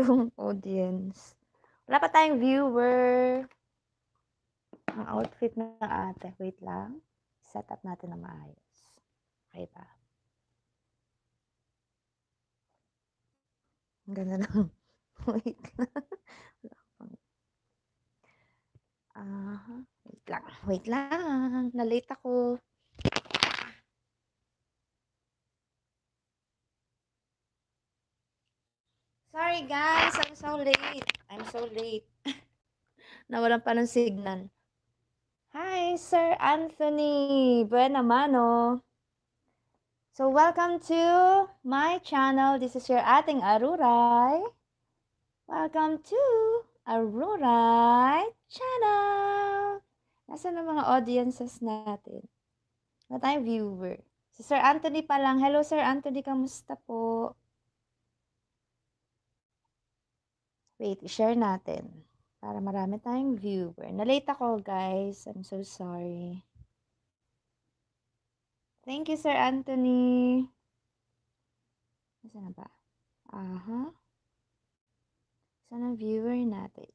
yung audience. Wala pa tayong viewer. Ang outfit ng ate. Wait lang. Set up natin na maayos. Okay ba? Ang ganda lang. Wait lang. Wala pang... Aha. Wait lang. Wait lang. Na-late ako. Sorry guys, I'm so late. I'm so late. Nawalan pa ng signal. Hi, Sir Anthony. Buena mano. So, welcome to my channel. This is your ating Aruray. Welcome to Aruray channel. Nasaan ang mga audiences natin? Wala tayong viewer. Si Sir Anthony pa lang. Hello, Sir Anthony. Kamusta po? Wait, i-share natin. Para marami tayong viewer. Na-late ako, guys. I'm so sorry. Thank you, Sir Anthony. Nasaan na ba? Aha. Saan ang viewer natin?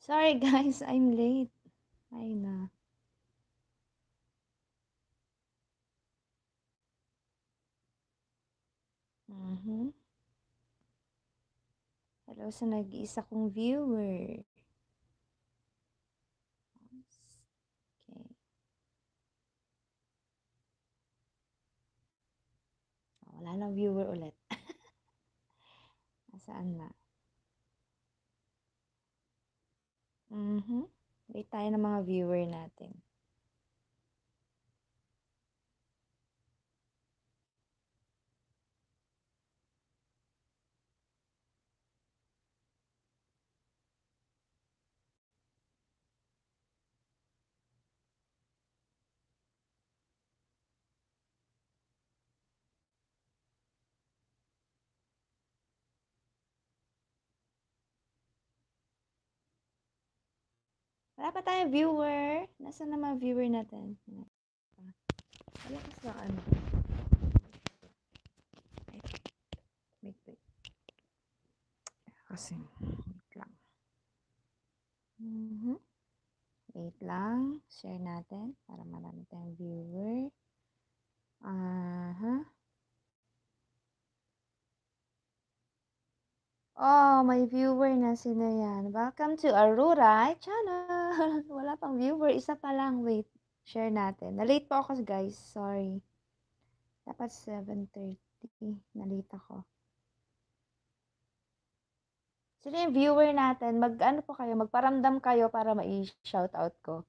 Sorry, guys. I'm late. Ay na. Mhm. Hello sa nag-iisa kong viewer. Okay. Oh, wala nang viewer ulit. Nasaan na? Mhm. Wait tayo ng mga viewer natin. Wala pa tayong viewer. Nasaan na mga viewer natin? Wala ka sa ano. Wait, wait. Kasi, wait lang. Mhm. Wait lang. Share natin para marami tayong viewer. Aha. Oh, may viewer na sino yan. Welcome to Aruray channel. Wala pang viewer. Isa pa lang. Wait. Share natin. Na-late po ako guys. Sorry. Dapat 7.30. Na-late ako. Sino yung viewer natin? Mag, ano po kayo? Magparamdam kayo para ma-shoutout ko.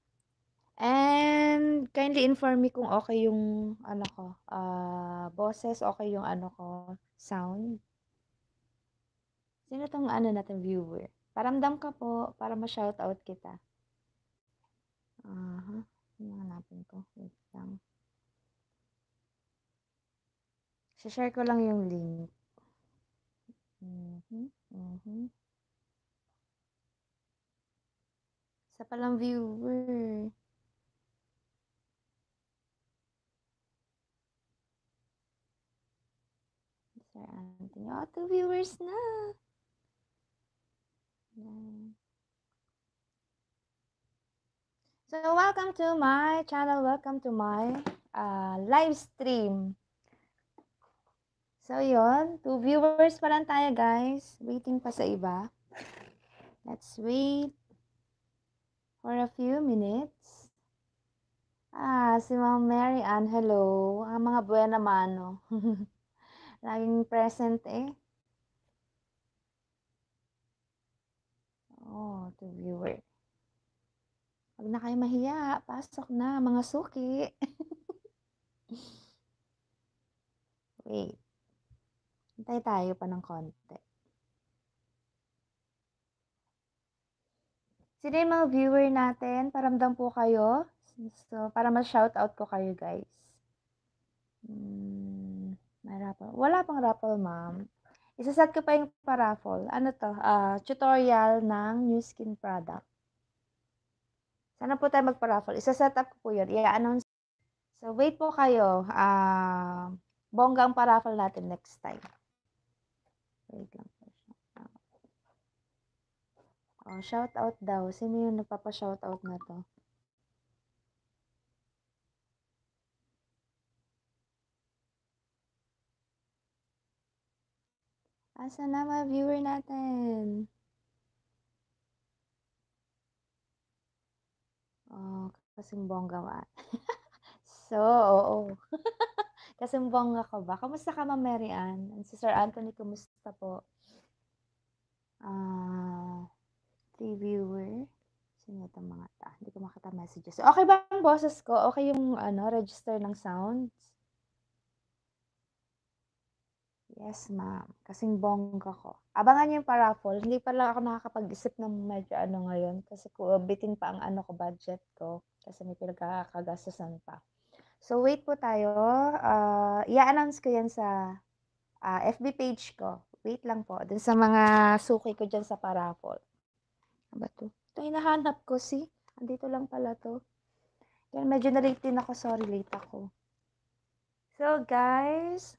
And kindly inform me kung okay yung ano ko, uh, boses, okay yung ano ko, sound. Sino tong ano natin viewer? Paramdam ka po para ma-shoutout kita. Aha. Uh-huh. Hanapin ko. Wait lang. share ko lang yung link. Mhm. Mhm. Sa palang viewer. Sir Anthony. Oh, two viewers na. So, welcome to my channel. Welcome to my uh, live stream. So, yon Two viewers pa lang tayo, guys. Waiting pa sa iba. Let's wait for a few minutes. Ah, si Ma'am Mary Ann, hello. Ang mga buena mano. Laging present eh. Oh, to viewer. Huwag na kayo mahiya. Pasok na, mga suki. Wait. Hintay tayo pa ng konti. Sino yung mga viewer natin? Paramdam po kayo. So, para ma-shoutout ko kayo, guys. Hmm, may raffle. Wala pang raffle, ma'am. Isaset ko pa yung paraffle. Ano to? Uh, tutorial ng new skin product. Sana po tayo magpa-raffle. Isa-set up ko po yun. I-announce. So, wait po kayo. Ah, bongga ang natin next time. Wait lang po. Oh, shout out daw. Sino yung nagpapa-shout out na to? Asa na mga viewer natin? Oh, kasing bongga ba? so, oo. kasing bongga ko ba? Kamusta ka, Ma'am Mary Ann? Si Sir Anthony, kumusta po? Ah, three viewer. Sino itong mga ta? Hindi ko makita messages. Okay ba ang boses ko? Okay yung ano, register ng sounds? Yes, ma'am. Kasing bongga ko. Abangan niyo yung paraffle. Hindi pa lang ako nakakapag-isip ng medyo ano ngayon kasi bitin pa ang ano ko budget ko kasi may pinagkakagastusan pa. So wait po tayo. Uh, i-announce ko yan sa uh, ah, FB page ko. Wait lang po. Dun sa mga suki ko dyan sa paraffle. Ba to? Ito hinahanap ko, si. Andito lang pala to. Yan, medyo na-late din ako. Sorry, late ako. So, guys,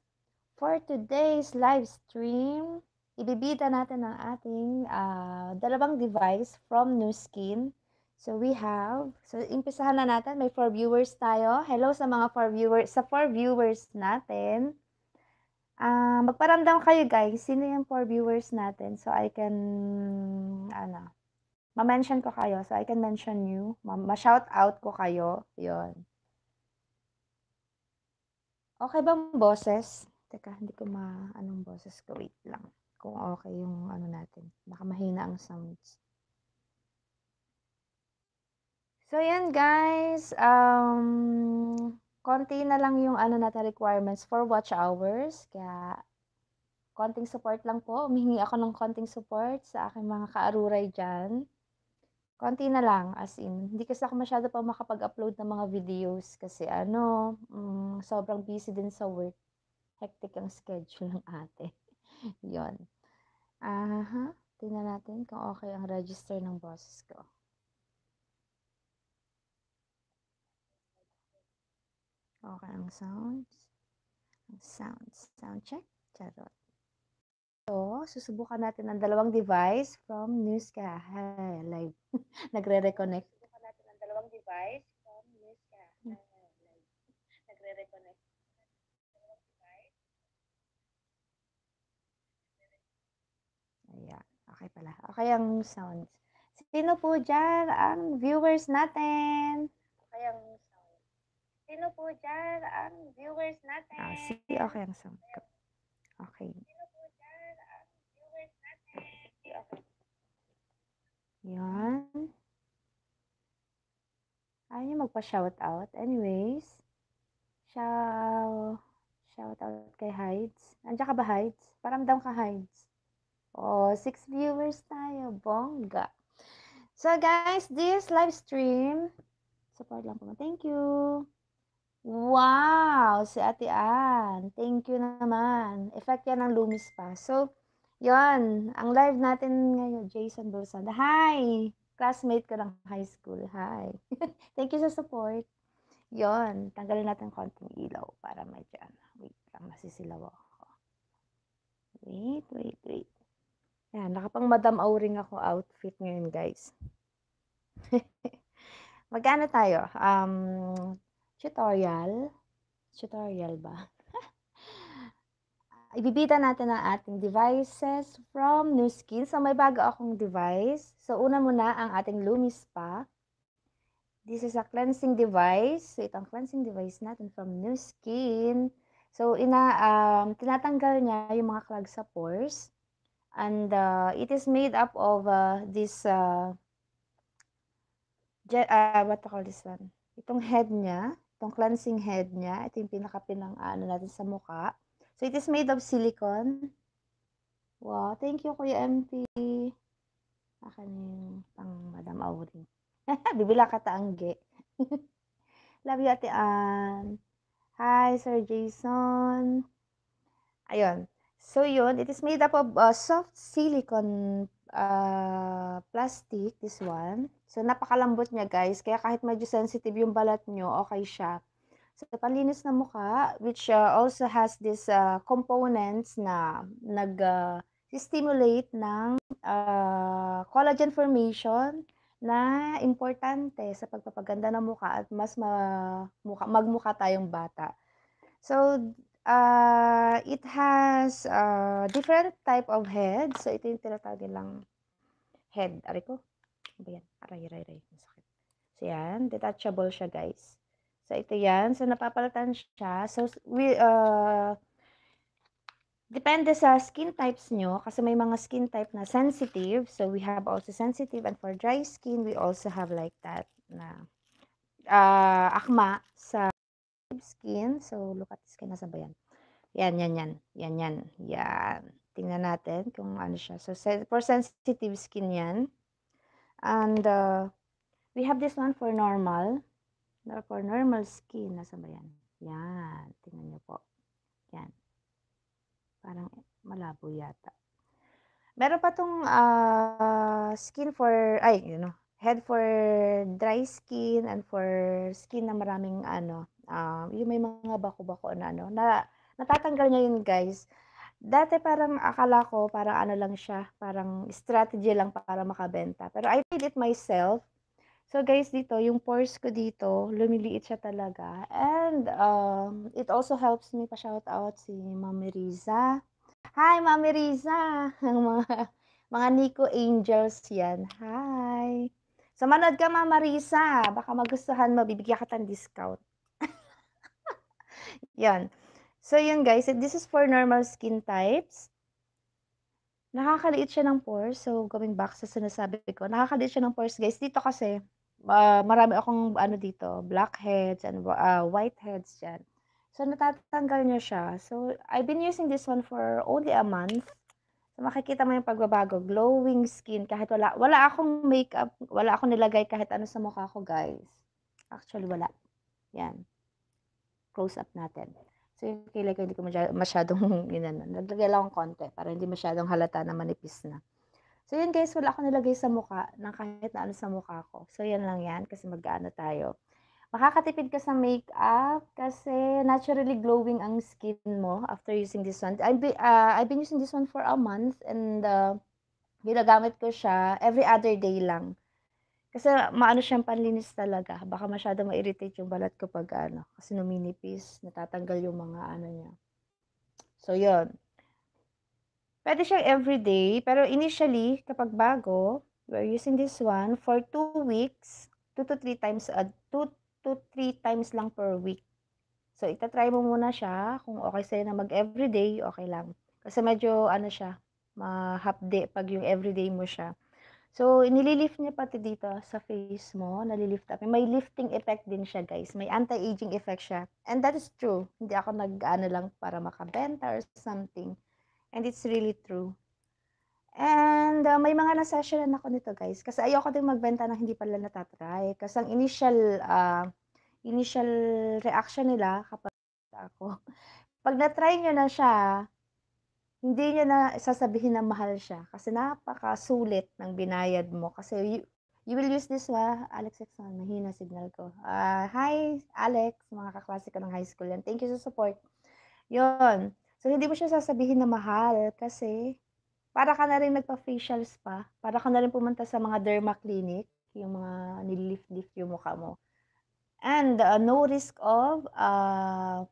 For today's live stream, ibibita natin ang ating uh, dalawang device from New Skin. So we have, so impisahan na natin, may 4 viewers tayo. Hello sa mga 4 viewers, sa 4 viewers natin. Uh, magparamdam kayo guys, sino yung 4 viewers natin so I can, ano, ma-mention ko kayo. So I can mention you, ma-shout out ko kayo. yon Okay bang boses? Teka, hindi ko ma anong boses ko. Wait lang. Kung okay yung ano natin. Baka mahina ang sounds. So, yan guys. Um, konti na lang yung ano natin requirements for watch hours. Kaya, konting support lang po. Umihingi ako ng konting support sa aking mga kaaruray dyan. Konti na lang, as in. Hindi kasi ako masyado pa makapag-upload ng mga videos kasi ano, um, sobrang busy din sa work hectic ang schedule ng ate. Yon. Aha. Tingnan natin kung okay ang register ng boses ko. Okay ang sounds. Ang sounds. Sound check. Charot. So, susubukan natin ang dalawang device from Newska. Hey, live. Nagre-reconnect. Susubukan natin ang dalawang device from Newska. Hey, live. Nagre-reconnect. Ayan. Okay pala. Okay ang sounds. Sino po dyan ang viewers natin? Okay ang sound. Sino po dyan ang viewers natin? Ah, see, okay ang sound ko. Okay. Sino po dyan ang viewers natin? Okay. Yan. Ayaw niyo magpa-shout out. Anyways, shout, shout out kay Hides. Andiyan ka ba, Hides? Paramdam ka, Hides. Oh, six viewers tayo. Bongga. So, guys, this live stream, support lang po. Thank you. Wow! Si Ate Ann. Thank you naman. Effect yan ng Lumis pa. So, yon Ang live natin ngayon, Jason Bolsanda. Hi! Classmate ko ng high school. Hi! Thank you sa support. yon Tanggalin natin konting ilaw para medyo, ano, wait lang, nasisilaw ako. Wait, wait, wait. Yan, nakapang Madam Auring ako outfit ngayon, guys. Magkano tayo? Um, tutorial. Tutorial ba? Ibibita natin ang ating devices from New Skin. So, may bago akong device. So, una muna ang ating Lumis pa. This is a cleansing device. So, ito ang cleansing device natin from New Skin. So, ina, um, tinatanggal niya yung mga clog sa pores and uh, it is made up of uh, this uh, uh, what to call this one? Itong head niya itong cleansing head niya ito yung pinakapinang ano natin sa mukha. So it is made of silicone. Wow thank you kuya MP akin yung pang madam Auring bibila ka taangge love you ate Ann. Hi sir Jason. Ayun So yun, it is made up of uh, soft silicone uh, plastic, this one. So napakalambot niya guys, kaya kahit medyo sensitive yung balat nyo, okay siya. So, panlinis ng mukha which, uh, also has this, uh, components na nag, uh, ng, uh, collagen formation na importante sa pagpapaganda ng mukha at mas ma mukha magmukha tayong bata. So, uh, it has, uh, different type of head. So, ito yung tinatawag nilang head. Aray ko, ano yan? Aray, aray, aray, masakit. So, yan, detachable siya guys. So, ito yan. So, napapalitan siya. So, we, uh, depende sa skin types nyo, kasi may mga skin type na sensitive. So, we have also sensitive and for dry skin, we also have like that na uh, akma sa skin. So, look at this. Nasa ba yan? Yan, yan, yan. Yan, yan. Yan. Tingnan natin kung ano siya. So, for sensitive skin yan. And, uh, we have this one for normal. For normal skin. Nasa ba yan? Yan. Tingnan nyo po. Yan. Parang malabo yata. Meron pa tong uh, skin for, ay, you know, head for dry skin and for skin na maraming ano, uh, yung may mga bako-bako na ano, na natatanggal niya yun guys. Dati parang akala ko parang ano lang siya, parang strategy lang para makabenta. Pero I did it myself. So guys, dito, yung pores ko dito, lumiliit siya talaga. And um, it also helps me pa-shout out si Mami Riza. Hi, Mami Riza! mga, mga Nico Angels yan. Hi! So, manood ka, Mama Riza. Baka magustuhan mo, bibigyan ka ng discount. Yan. So, yun guys. This is for normal skin types. Nakakaliit siya ng pores. So, going back sa sinasabi ko, nakakaliit siya ng pores guys. Dito kasi, uh, marami akong ano dito, blackheads and uh, whiteheads dyan. So, natatanggal niya siya. So, I've been using this one for only a month. So, makikita mo yung pagbabago. Glowing skin. Kahit wala, wala akong makeup, wala akong nilagay kahit ano sa mukha ko, guys. Actually, wala. Yan. Close up natin. So, yung kilay ko, hindi ko masyadong, na, naglagay lang akong konti para hindi masyadong halata na manipis na. So, yun guys, wala akong nilagay sa mukha ng kahit na ano sa mukha ko. So, yan lang yan kasi mag-ano tayo. Makakatipid ka sa makeup kasi naturally glowing ang skin mo after using this one. I've been, uh, I've been using this one for a month and uh, ginagamit ko siya every other day lang. Kasi maano siyang panlinis talaga. Baka masyado ma-irritate yung balat ko pag ano. Kasi numinipis, natatanggal yung mga ano niya. So, yun. Pwede siyang everyday, pero initially, kapag bago, we're using this one for 2 weeks, 2 to 3 times, a 2 to 3 times lang per week. So, itatry mo muna siya. Kung okay sa'yo na mag-everyday, okay lang. Kasi medyo, ano siya, ma-hapde pag yung everyday mo siya. So, nililift niya pati dito sa face mo, nalilift up. May lifting effect din siya, guys. May anti-aging effect siya. And that is true. Hindi ako nag-ano lang para makabenta or something. And it's really true. And uh, may mga na-sessionan ako nito guys. Kasi ayoko din magbenta na hindi pala natatry. Kasi ang initial, uh, initial reaction nila kapag ako, pag na-try nyo na siya, hindi nyo na sasabihin na mahal siya. Kasi napakasulit ng binayad mo. Kasi you, you will use this wa, Alex Exxon, mahina signal ko. Uh, hi, Alex, mga kaklase ko ng high school yan. Thank you sa support. Yon. So, hindi mo siya sasabihin na mahal kasi para ka na rin nagpa-facial spa, para ka na rin pumunta sa mga derma clinic, yung mga nililift-lift yung mukha mo. And uh, no risk of uh,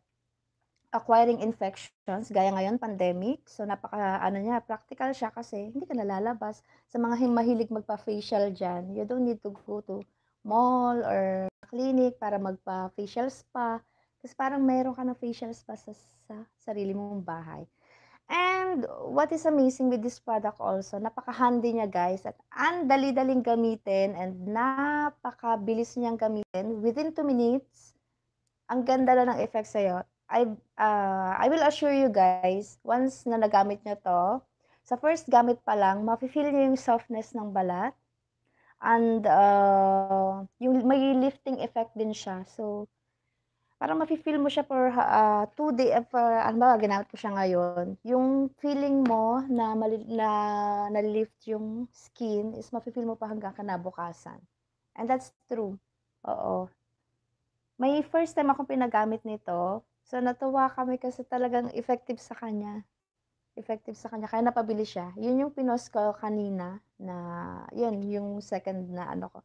acquiring infections, gaya ngayon, pandemic. So, napaka, ano niya, practical siya kasi hindi ka nalalabas. Sa mga mahilig magpa-facial dyan, you don't need to go to mall or clinic para magpa-facial spa. Kasi parang meron ka ng facial spa sa, sa sarili mong bahay. And what is amazing with this product also, napaka-handy niya guys at ang dali-daling gamitin and napakabilis niyang gamitin. Within 2 minutes, ang ganda na ng effect sa'yo. I, uh, I will assure you guys, once na nagamit niyo to, sa first gamit pa lang, mafe-feel niyo yung softness ng balat and uh, yung may lifting effect din siya. So, Parang mafi-feel mo siya for, ah, 2 day for halimbawa ginamit ko siya ngayon, yung feeling mo na mali na nali-lift yung skin is mafi-feel mo pa hanggang kinabukasan. And that's true, oo. May first time akong pinagamit nito. So, natuwa kami kasi talagang effective sa kanya. Effective sa kanya. Kaya napabili siya. Yun yung pinost ko kanina na, yun, yung second na ano ko.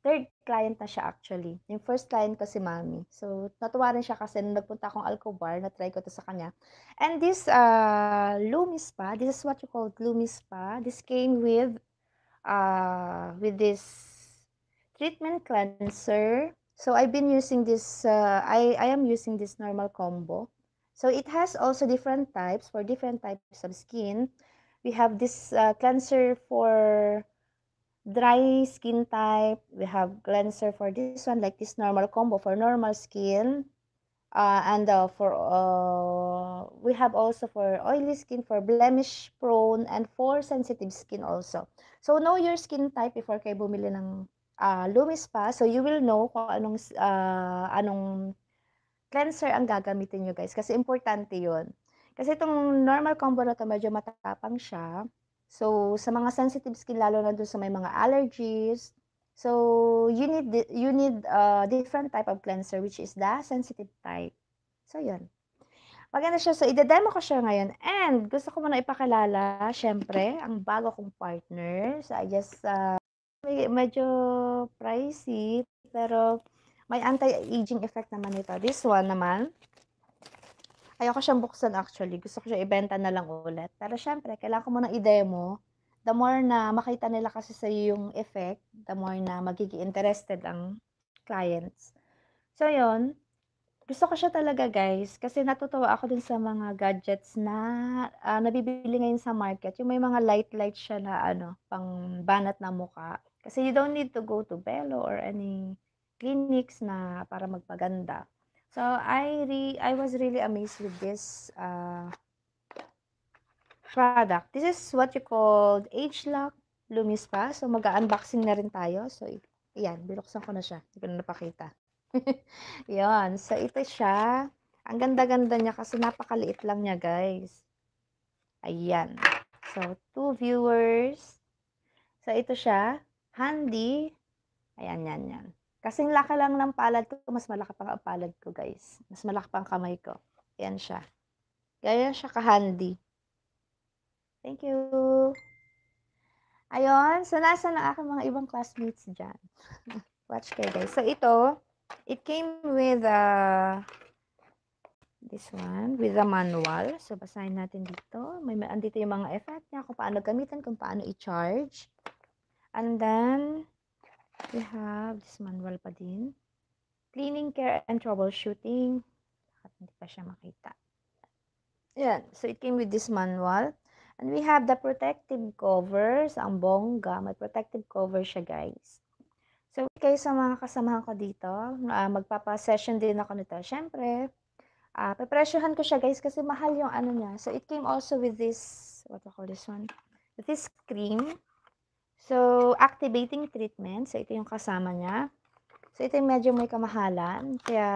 Third client na siya actually. Yung first client ko si Mami. So, natuwa rin siya kasi nung nagpunta akong Alcobar, na-try ko to sa kanya. And this uh, Lumi Spa, this is what you call Lumi Spa. This came with uh, with this treatment cleanser. So, I've been using this, uh, I, I am using this normal combo. So, it has also different types for different types of skin. We have this uh, cleanser for dry skin type. We have cleanser for this one, like this normal combo for normal skin. Uh, and uh, for uh, we have also for oily skin, for blemish prone, and for sensitive skin also. So know your skin type before kayo bumili ng uh, Lumis pa. So you will know kung anong uh, anong cleanser ang gagamitin nyo guys. Kasi importante yun. Kasi itong normal combo na to medyo matapang siya. So, sa mga sensitive skin, lalo na doon sa may mga allergies, so, you need, you need a different type of cleanser, which is the sensitive type. So, yun. Maganda siya. So, ide-demo ko siya ngayon. And, gusto ko muna ipakilala, syempre, ang bago kong partner. So, I just, uh, medyo pricey, pero may anti-aging effect naman ito. This one naman, Ayoko siyang buksan actually. Gusto ko siya ibenta na lang ulit. Pero syempre, kailangan ko muna i-demo. The more na makita nila kasi sa yung effect, the more na magiging interested ang clients. So, yon Gusto ko siya talaga guys. Kasi natutuwa ako din sa mga gadgets na uh, nabibili ngayon sa market. Yung may mga light-light siya na ano, pang banat na muka. Kasi you don't need to go to Bello or any clinics na para magpaganda. So I re I was really amazed with this uh, product. This is what you called Age Lock Lumis pa. So mag-unboxing na rin tayo. So yan, binuksan ko na siya. Hindi ko na napakita. yan. So ito siya. Ang ganda-ganda niya kasi napakaliit lang niya, guys. Ayan. So, two viewers. So, ito siya. Handy. Ayan, yan, yan. Kasing laki lang ng palad ko, mas malaki pang ang palad ko, guys. Mas malaki pang kamay ko. Yan siya. Gaya siya ka-handy. Thank you. Ayun. So, nasa na aking mga ibang classmates dyan. Watch kayo, guys. So, ito, it came with uh, this one, with a manual. So, basahin natin dito. May, andito yung mga effect niya, kung paano gamitin, kung paano i-charge. And then, We have this manual pa din. Cleaning care and troubleshooting. At hindi pa siya makita. Yan. So, it came with this manual. And we have the protective covers. Ang bongga. May protective cover siya, guys. So, kayo sa mga kasamahan ko dito, uh, magpapa-session din ako nito. Siyempre, uh, pepresyohan ko siya, guys, kasi mahal yung ano niya. So, it came also with this, what I call this one? With this cream. So, activating treatment. So, ito yung kasama niya. So, ito yung medyo may kamahalan. Kaya,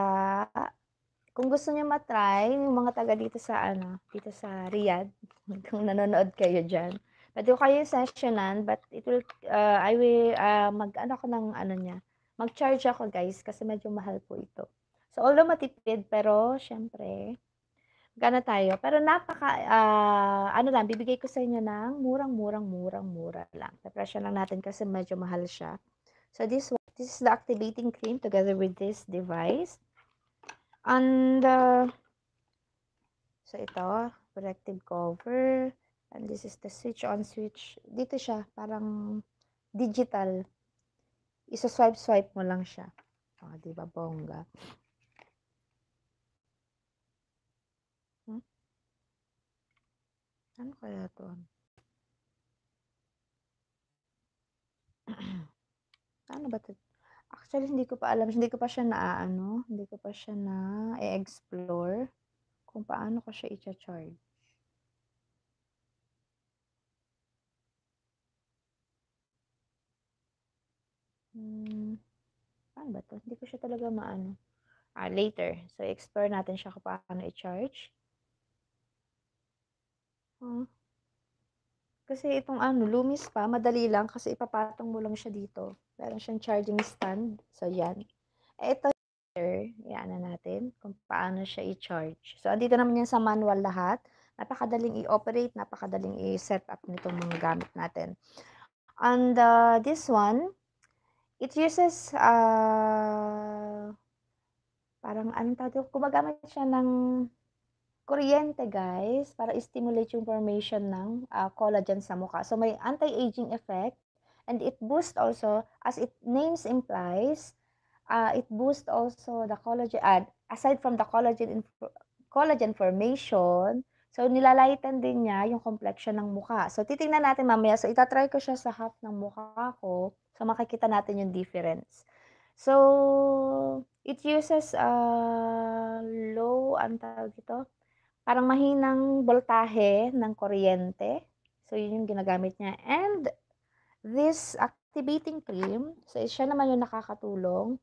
kung gusto niyo matry, yung mga taga dito sa, ano, dito sa Riyadh, kung nanonood kayo dyan, pwede ko kayo sessionan, but it will, uh, I will, uh, mag, ano ko ng, ano niya, mag-charge ako guys, kasi medyo mahal po ito. So, although matipid, pero, syempre, Gana tayo. Pero napaka, uh, ano lang, bibigay ko sa inyo ng murang, murang, murang, mura lang. Presyo lang natin kasi medyo mahal siya. So this this is the activating cream together with this device. And, uh, so ito, protective cover. And this is the switch on switch. Dito siya, parang digital. Isa-swipe-swipe mo lang siya. Oh, di ba, bongga. Ano kaya 'to? Ano ba 'to? Actually, hindi ko pa alam, hindi ko pa siya naaano, hindi ko pa siya na-e-explore kung paano ko siya icha-charge. Hmm, paano ba 'to? Hindi ko siya talaga maano. Ah, later. So, explore natin siya kung paano i-charge. Hmm. Kasi itong ano, Lumis pa, madali lang kasi ipapatong mo lang siya dito. Meron siyang charging stand. So, yan. Eh, ito Iyan na natin kung paano siya i-charge. So, andito naman yan sa manual lahat. Napakadaling i-operate, napakadaling i-set up nitong mga gamit natin. And uh, this one, it uses, uh, parang anong tawag gumagamit siya ng kuryente guys para stimulate yung formation ng uh, collagen sa mukha. So may anti-aging effect and it boosts also as it names implies uh, it boosts also the collagen uh, aside from the collagen collagen formation so nilalighten din niya yung complexion ng mukha. So titingnan natin mamaya so itatry ko siya sa half ng mukha ko so makikita natin yung difference. So it uses uh, low ang tawag parang mahinang voltahe ng kuryente. So, yun yung ginagamit niya. And this activating cream, so siya naman yung nakakatulong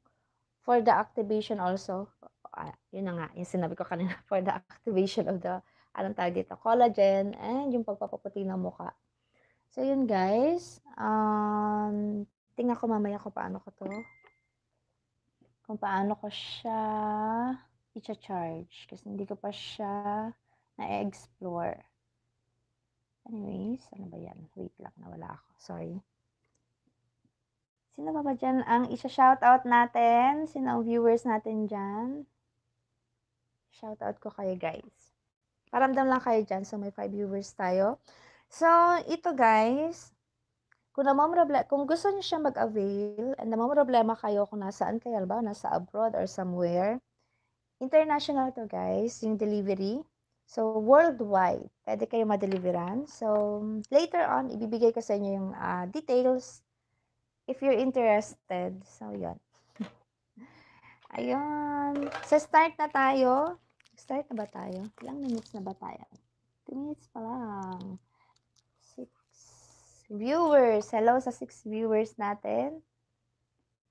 for the activation also. Uh, yun na nga, yung sinabi ko kanina, for the activation of the, anong tawag dito, collagen and yung pagpapaputi ng muka. So, yun guys. Um, tingnan ko mamaya ko paano ko to. Kung paano ko siya i-charge kasi hindi ko pa siya na-explore. Anyways, ano ba yan? Wait lang, nawala ako. Sorry. Sino ba ba dyan ang isa-shoutout natin? Sino ang viewers natin dyan? Shoutout ko kayo guys. Paramdam lang kayo dyan. So, may 5 viewers tayo. So, ito guys, kung namamroblema, kung gusto niyo siya mag-avail, and namamroblema kayo kung nasaan kayo, ba, nasa abroad or somewhere, International to guys, yung delivery. So, worldwide, pwede kayo ma-deliveran. So, later on, ibibigay ko sa inyo yung uh, details if you're interested. So, yun. Ayun. Sa start na tayo. Start na ba tayo? Ilang minutes na ba tayo? 2 minutes pa lang. 6 viewers. Hello sa 6 viewers natin.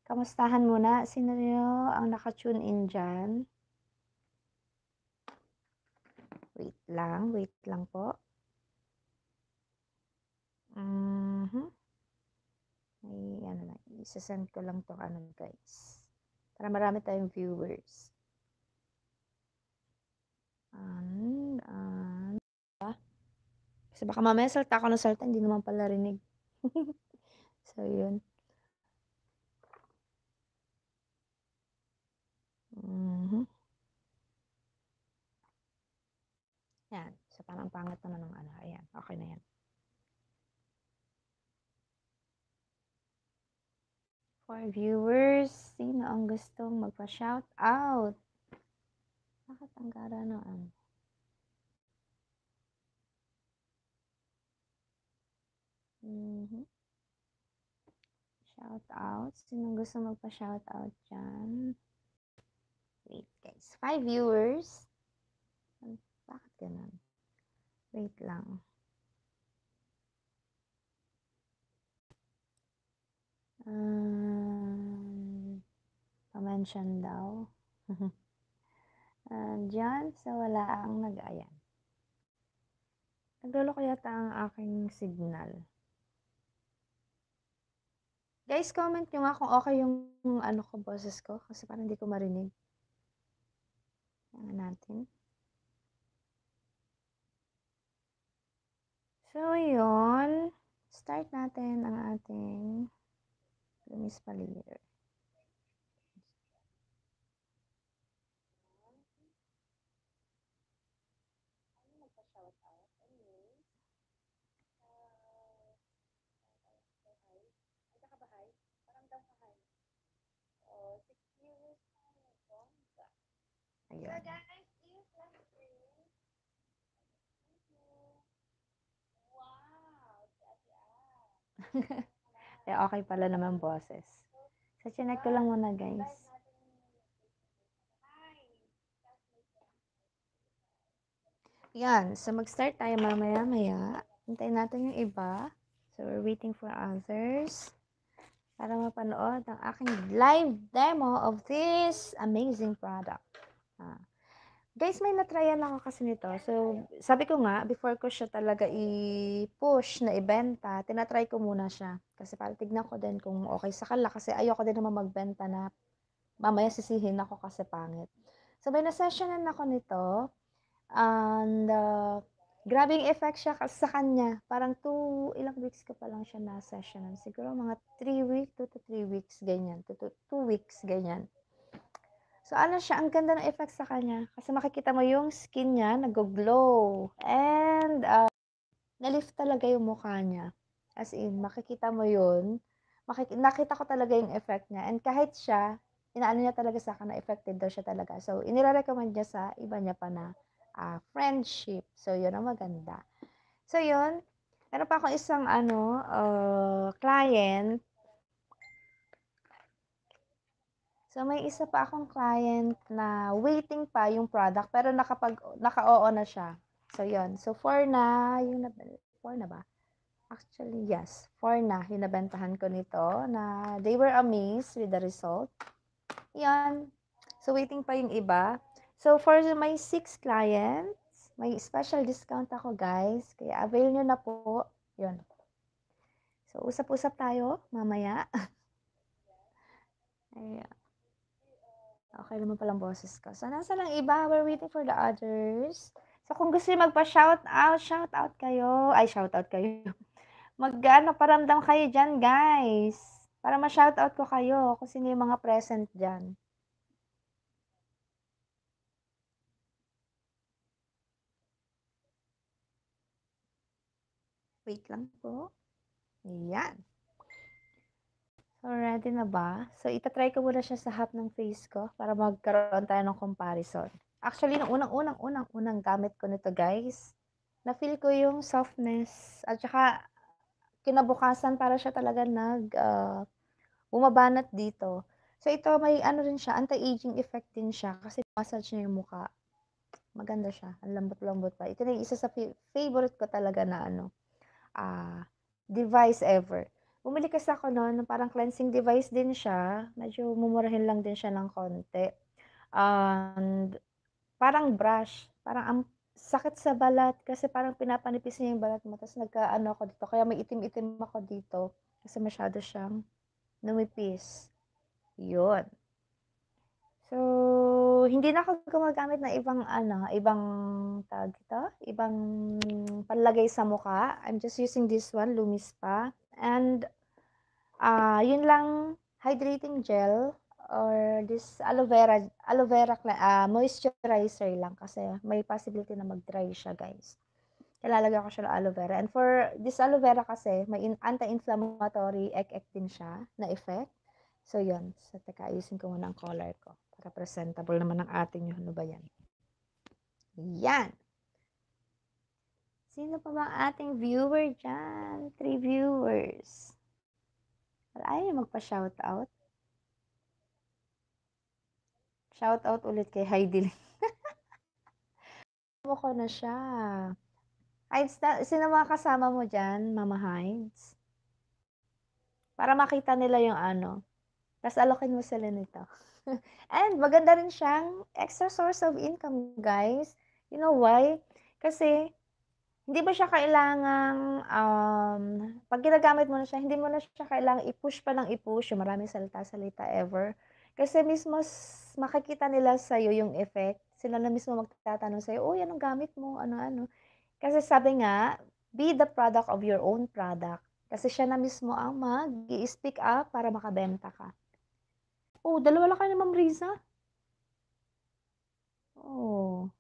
Kamustahan muna. Sino nyo ang naka-tune in dyan? Wait lang, wait lang po. Mhm. May ano lang, isa-send ko lang 'tong ano guys. Para marami tayong viewers. And, and, ah. Kasi baka mamaya salta ako ng salta, hindi naman pala rinig. so, yun. Mhm. Yan. So, parang pangit naman ng ano. Ayan. Okay na yan. For viewers, sino ang gustong magpa-shout out? Bakit ang gara na ano? Mm-hmm. Shout out. Sino gusto magpa-shout out dyan? Wait guys. Five viewers. Bakit ganun? Wait lang. Um, pa-mention daw. uh, dyan, sa wala ang nag-ayan. Nagluloko yata ang aking signal. Guys, comment nyo nga kung okay yung ano ko, boses ko. Kasi parang hindi ko marinig. Yan natin. So, yun. Start natin ang ating Lumis Palir. Ayan. eh, okay pala naman boses. So, chinek ko lang muna, guys. Yan. So, mag-start tayo mamaya-maya. Hintayin natin yung iba. So, we're waiting for others para mapanood ang aking live demo of this amazing product. Ah. Guys, may natryan ako kasi nito. So, sabi ko nga, before ko siya talaga i-push na ibenta, tinatry ko muna siya. Kasi para tignan ko din kung okay sa kanila. Kasi ayoko din naman magbenta na mamaya sisihin ako kasi pangit. So, may na-sessionan ako nito. And, uh, grabing effect siya sa kanya. Parang 2, ilang weeks ko pa lang siya na-sessionan. Siguro mga 3 weeks, 2 to 3 weeks, ganyan. 2 to 2 weeks, ganyan. So, ano siya, ang ganda ng effect sa kanya. Kasi makikita mo yung skin niya, nag-glow. And, uh, na-lift talaga yung mukha niya. As in, makikita mo yun. Makik- nakita ko talaga yung effect niya. And kahit siya, inaano niya talaga sa akin na effective daw siya talaga. So, inire-recommend niya sa iba niya pa na uh, friendship. So, yun ang maganda. So, yun. Meron pa akong isang ano, uh, client So, may isa pa akong client na waiting pa yung product, pero nakapag, naka-oo na siya. So, yon So, 4 na, yung, 4 na ba? Actually, yes. 4 na, yung nabentahan ko nito, na they were amazed with the result. Yan. So, waiting pa yung iba. So, for my 6 clients, may special discount ako, guys. Kaya, avail nyo na po. Yun. So, usap-usap tayo mamaya. Ayan. Okay naman palang boses ko. So, nasa lang iba? We're waiting for the others. So, kung gusto niyo magpa-shout out, shout out kayo. Ay, shout out kayo. Mag-ano, paramdam kayo dyan, guys. Para ma-shout out ko kayo kung sino yung mga present dyan. Wait lang po. Ayan. So, ready na ba? So, itatry ko muna siya sa half ng face ko para magkaroon tayo ng comparison. Actually, nung unang-unang-unang-unang gamit ko nito, guys, na-feel ko yung softness at saka kinabukasan para siya talaga nag uh, bumabanat dito. So, ito may ano rin siya, anti-aging effect din siya kasi massage niya yung mukha. Maganda siya. Ang lambot-lambot pa. Ito na yung isa sa favorite ko talaga na ano, uh, device ever. Bumili kasi ako no'n ng parang cleansing device din siya, medyo mumurahin lang din siya ng konti. And parang brush, parang ang sakit sa balat kasi parang pinapanipis niya yung balat mo ta's nagka-ano ako dito, kaya may itim-itim ako dito kasi masyado siyang numipis. 'Yun. So, hindi na ako gumagamit ng ibang ano, ibang tawag dito, ibang panlagay sa mukha. I'm just using this one, Lumispa. And Ah, yun lang, hydrating gel or this aloe vera aloe vera ah, moisturizer lang kasi may possibility na mag-dry siya, guys. Kaya ko siya ng aloe vera. And for this aloe vera kasi, may anti-inflammatory ek-ek din siya na effect. So, yun. So, teka, ayusin ko muna ang color ko. Para presentable naman ang ating yung ano ba yan. Yan. Sino pa ba ang ating viewer dyan? Three viewers. Ay, magpa-shoutout. Shoutout ulit kay Heidi. Mo ko na siya. Hides, na, sino mga kasama mo dyan, Mama Hides? Para makita nila yung ano. Tapos alokin mo sila nito. And maganda rin siyang extra source of income, guys. You know why? Kasi hindi ba siya kailangang, um, 'pag ginagamit mo na siya, hindi mo na siya kailangang i-push pa ng i-push, yung maraming salita-salita ever. Kasi mismo makikita nila sa'yo yung effect. Sila na mismo magtatanong sa'yo, "Uy, anong gamit mo? Ano-ano?" Kasi sabi nga, be the product of your own product. Kasi siya na mismo ang mag speak up para makabenta ka. Oh, dalawa lang kayo ni Ma'am Riza? Oh.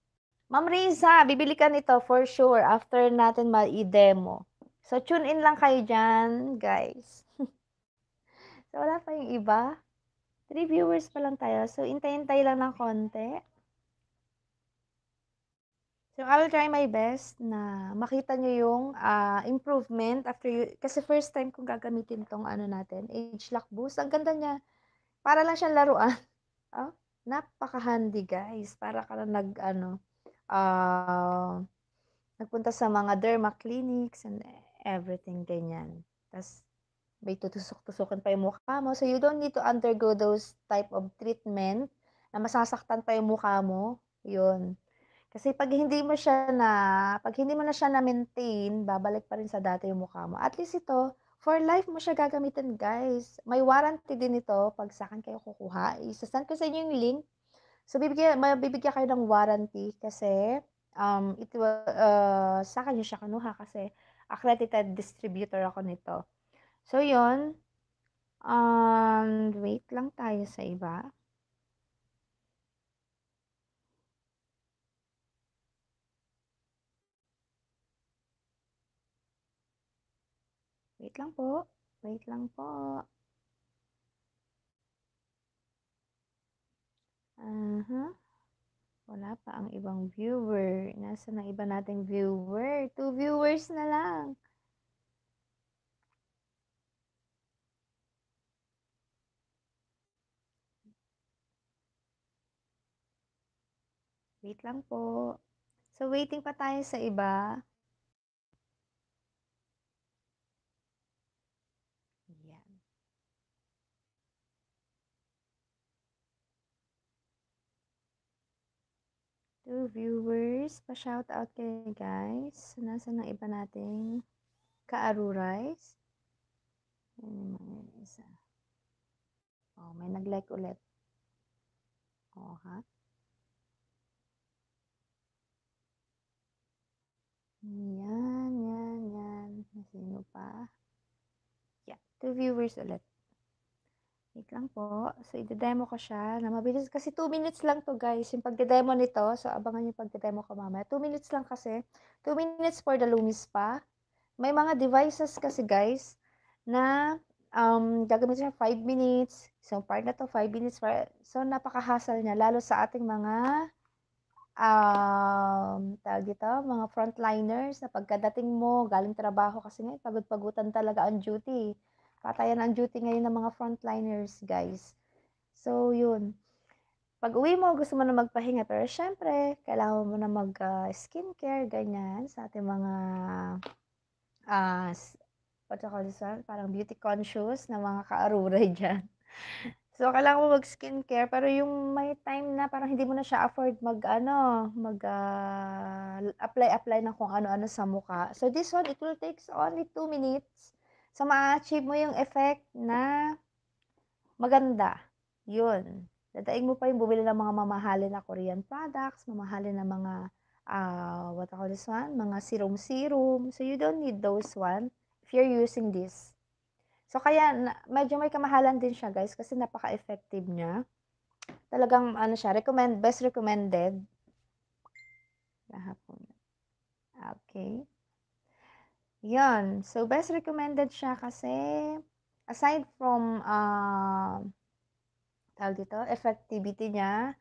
Ma'am Riza, bibili ka nito for sure after natin ma-i-demo. So, tune in lang kayo dyan, guys. so, wala pa yung iba. Three viewers pa lang tayo. So, intay-intay lang ng konti. So, I try my best na makita nyo yung uh, improvement after you, kasi first time kong gagamitin tong ano natin, age lock boost. Ang ganda niya. Para lang siyang laruan. oh, napaka-handy guys. Para ka lang nag, ano, uh, nagpunta sa mga derma clinics and everything, ganyan. Tapos, may tutusok-tusukan pa yung mukha mo. So, you don't need to undergo those type of treatment na masasaktan pa yung mukha mo. Yun. Kasi pag hindi mo siya na, pag hindi mo na siya na maintain, babalik pa rin sa dati yung mukha mo. At least ito, For life mo siya gagamitin, guys. May warranty din ito pag sa'kin kayo kukuha. Isa-send ko sa inyo yung link. So, bibigyan mabibigyan kayo ng warranty kasi, um, it uh, sa'kin niyo siya kinuha kasi accredited distributor ako nito. So, yun. Um, wait lang tayo sa iba. Wait lang po. Wait lang po. Uh-huh. Wala pa ang ibang viewer. Nasa na iba nating viewer? Two viewers na lang. Wait lang po. So, waiting pa tayo sa iba. Two viewers. Pa-shout out kayo guys. Nasa na iba nating ka-arurais. Yan yung isa. Oh, may nag-like ulit. Oh, ha? Yan, yan, yan. Sino pa? Yeah, two viewers ulit. Wait lang po. So, i-demo ko siya na mabilis. Kasi 2 minutes lang to guys. Yung pagde-demo nito. So, abangan yung pagde-demo ko mamaya. 2 minutes lang kasi. 2 minutes for the Lumi Spa. May mga devices kasi guys na um, gagamitin siya 5 minutes. So, part na to 5 minutes. So, napaka-hassle niya. Lalo sa ating mga um, tawag dito, mga frontliners na pagkadating mo, galing trabaho kasi ngayon, pagod-pagutan talaga ang duty. Patayan ang duty ngayon ng mga frontliners, guys. So, yun. Pag uwi mo, gusto mo na magpahinga, pero syempre, kailangan mo na mag-skincare, uh, ganyan, sa ating mga, uh, what you call this? Parang beauty conscious na mga kaaruray dyan. So, kailangan mo mag-skincare, pero yung may time na parang hindi mo na siya afford mag-ano, mag, uh, apply-apply ng kung ano-ano sa mukha. So, this one, it will take only 2 minutes. So, ma-achieve mo yung effect na maganda. Yun. Dadaig mo pa yung bumili ng mga mamahalin na Korean products, mamahalin na mga, uh, what I call this one, mga serum-serum. So, you don't need those one if you're using this. So, kaya medyo may kamahalan din siya guys kasi napaka-effective niya. Talagang ano siya, recommend, best recommended. Lahapon. Okay. Yan. So, best recommended siya kasi aside from uh, tawag dito, effectivity niya,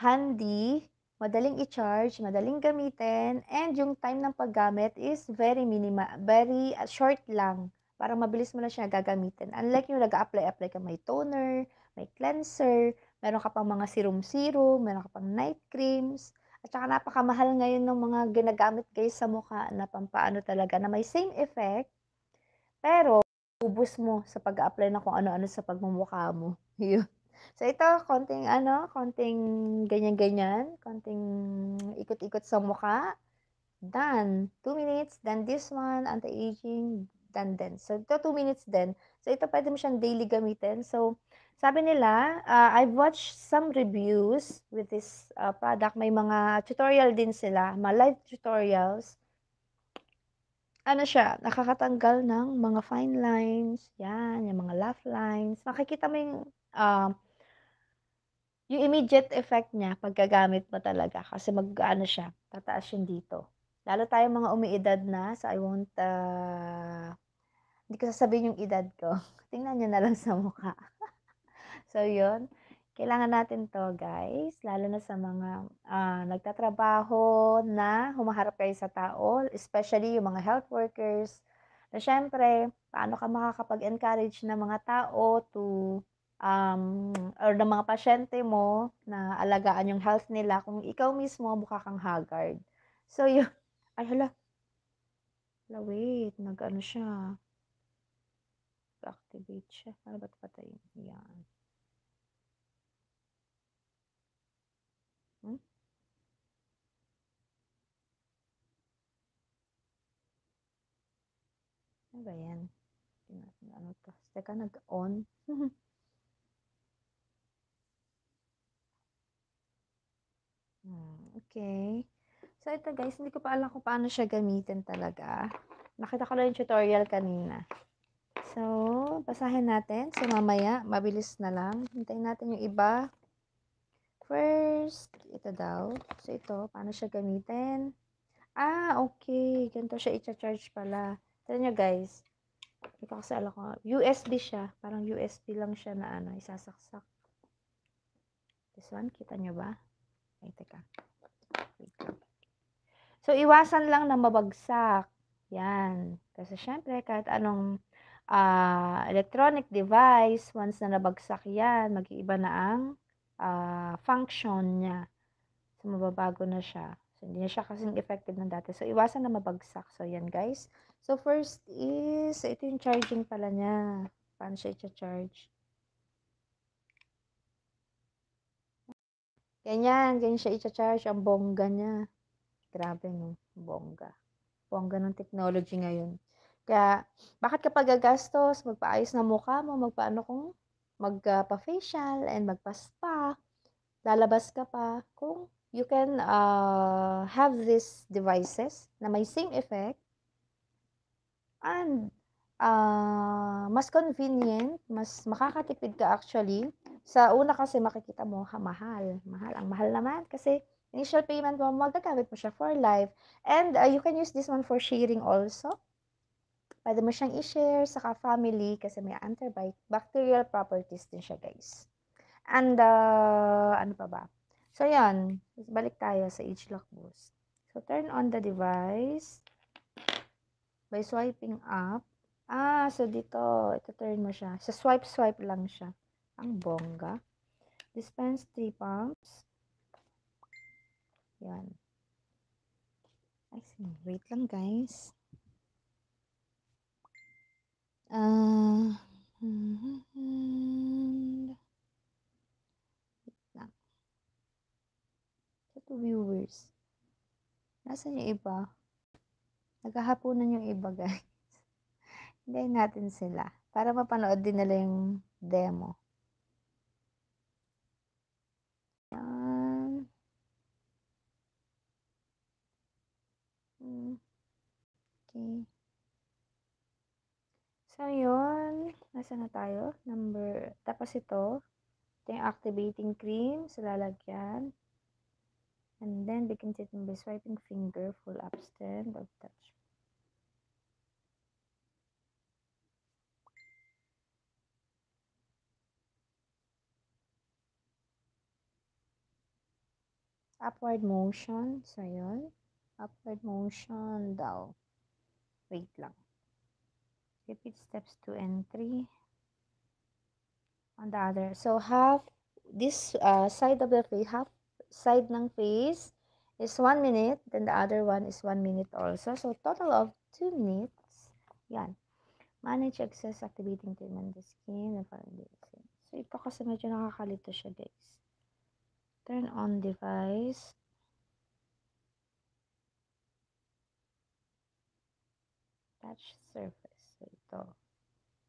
handy, madaling i-charge, madaling gamitin, and yung time ng paggamit is very minimal, very uh, short lang. Para mabilis mo na siya gagamitin. Unlike yung nag-apply-apply ka, may toner, may cleanser, meron ka pang mga serum-serum, meron ka pang night creams, at saka napakamahal ngayon ng mga ginagamit guys sa mukha na pampaano talaga na may same effect, pero ubus mo sa pag-apply na kung ano-ano sa pagmumukha mo. Yun. So ito, konting ano, konting ganyan-ganyan, konting ikot-ikot sa mukha. Done. 2 minutes. Then this one, anti-aging, done din. So, ito 2 minutes din. So, ito pwede mo siyang daily gamitin. So, sabi nila, uh, I've watched some reviews with this uh, product. May mga tutorial din sila, mga live tutorials. Ano siya, nakakatanggal ng mga fine lines, yan, yung mga laugh lines. Makikita mo yung, uh, yung immediate effect niya paggagamit mo talaga. Kasi mag, ano siya, tataas yun dito. Lalo tayo mga umiidad na, so I won't, uh, hindi ko sasabihin yung edad ko. Tingnan nyo na lang sa mukha. so, yun. Kailangan natin to guys. Lalo na sa mga uh, nagtatrabaho na humaharap kayo sa tao. Especially yung mga health workers. Na syempre, paano ka makakapag-encourage ng mga tao to um, or ng mga pasyente mo na alagaan yung health nila kung ikaw mismo mukha kang haggard. So, yun. Ay, hala. Hala, wait. Nag-ano siya. Activate siya. Paano ba't patayin? Yan. Hmm? Ano ba yan? Ano 'to. Teka, nag-on. Hmm, okey. So, ito guys, hindi ko pa alam kung paano siya gamitin talaga. Nakita ko lang yung tutorial kanina. So, basahin natin. So, mamaya mabilis na lang. Hintayin natin yung iba. First, ito daw. So, ito, paano siya gamitin? Ah, okey. Ganito siya icha-charge pala. Tignan niyo guys. Hindi ko kasi alam kung USB siya. Parang USB lang siya na ano, isasaksak. This one, kita niyo ba? Ay, teka. Wait lang. So, iwasan lang na mabagsak. Yan. Kasi syempre, kahit anong ah, electronic device, once na nabagsak yan, mag-iiba na ang ah, function niya. So, mababago na siya. So, hindi na siya kasing effective ng dati. So, iwasan na mabagsak. So, yan guys. So, first is, ito yung charging pala niya. Paano siya i-charge? Ganyan, ganyan siya i-charge. Ang bongga niya. Grabe no, bongga. Bongga ng technology ngayon. Kaya, bakit kapag gagastos, magpaayos ng mukha mo, magpaano kung magpa-facial and magpa-spa, lalabas ka pa, kung you can uh, have these devices na may same effect and uh, mas convenient, mas makakatipid ka actually. Sa una kasi makikita mo, ha, mahal. Mahal. Ang mahal naman kasi initial payment mo, magagamit mo siya for life. And uh, you can use this one for sharing also. Pwede mo siyang i-share sa family kasi may antibacterial properties din siya, guys. And, uh, ano pa ba? So, yan. Balik tayo sa age lock boost. So, turn on the device by swiping up. Ah, so dito, ito turn mo siya. Sa swipe-swipe lang siya. Ang bongga. Dispense 3 pumps. Yan. See. Wait lang, guys. Ah, uh, wait lang. Two viewers. Nasaan yung iba? Naghahaponan yung iba, guys. Hintayin natin sila. Para mapanood din nila yung demo. Yan. Okay. So, yun. Nasaan na tayo? Number, tapos ito. Ito yung activating cream sa lalagyan. And then, begin treatment by swiping finger, full upstand of touch. Upward motion. So, yun. Upward motion daw. Wait lang. Repeat steps 2 and 3. On the other. So, half, this uh, side of the face, half side ng face is 1 minute. Then the other one is 1 minute also. So, total of 2 minutes. Yan. Manage excess activating treatment the skin. So, ito kasi medyo nakakalito siya, guys. Turn on device. Touch surface. So, ito.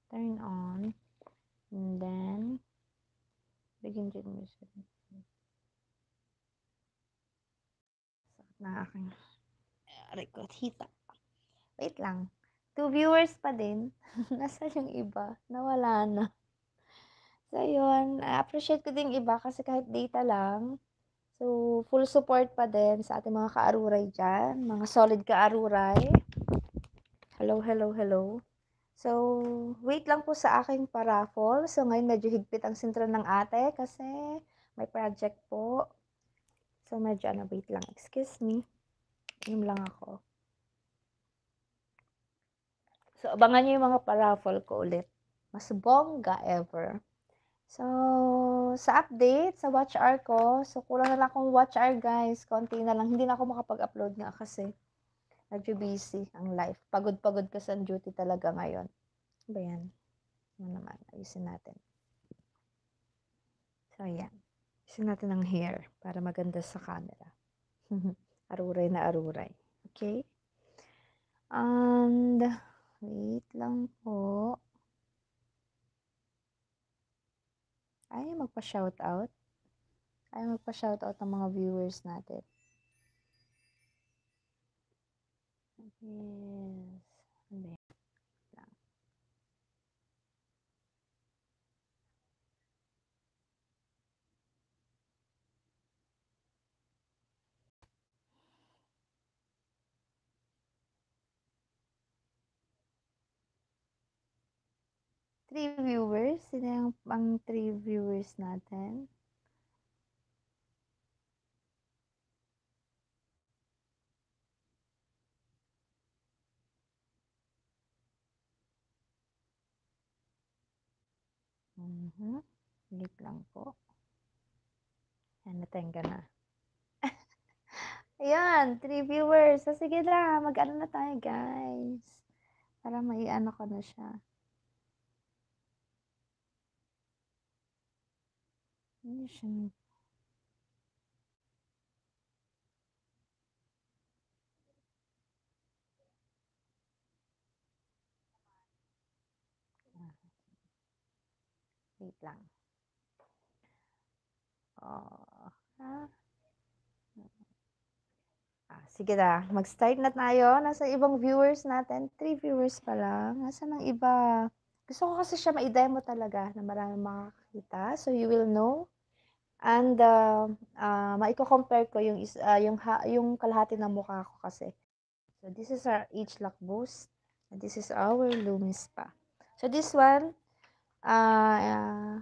Turn on. And then, begin to music. Sakit na aking record. Hita. Wait lang. Two viewers pa din. Nasa yung iba? Nawala na. So, yun. appreciate ko din iba kasi kahit data lang. So, full support pa din sa ating mga kaaruray dyan. Mga solid kaaruray. Hello, hello, hello. So, wait lang po sa aking paraffle. So, ngayon medyo higpit ang sintro ng ate kasi may project po. So, medyo ano, wait lang. Excuse me. Inom lang ako. So, abangan nyo yung mga paraffle ko ulit. Mas bongga ever. So, sa update, sa watch hour ko, so kulang na lang akong watch hour guys. Konti na lang. Hindi na ako makapag-upload nga kasi medyo busy ang life. Pagod-pagod ka sa duty talaga ngayon. Ba yan? Ano naman, ayusin natin. So, ayan. Ayusin natin ang hair para maganda sa camera. aruray na aruray. Okay? And, wait lang po. Ay, magpa-shoutout. Ay, magpa-shoutout ang mga viewers natin. Ano lang. Three viewers? Sino yung pang three viewers natin? Mhm. Wait lang po. Yan, natin ka na. Ayan, three viewers. So, sige na, mag-ano na tayo, guys. Para may ano ko na siya. Hindi siya. Wait lang. Oh, ha? Ah, sige na, mag-start na tayo. Nasa ibang viewers natin. Three viewers pa lang. Nasa ng iba? Gusto ko kasi siya ma-demo talaga na marami makakita. So, you will know. And, uh, uh, maiko-compare ko yung, uh, yung, ha, yung kalahati ng mukha ko kasi. So, this is our H-Lock Boost. And this is our Loomis pa. So, this one, uh,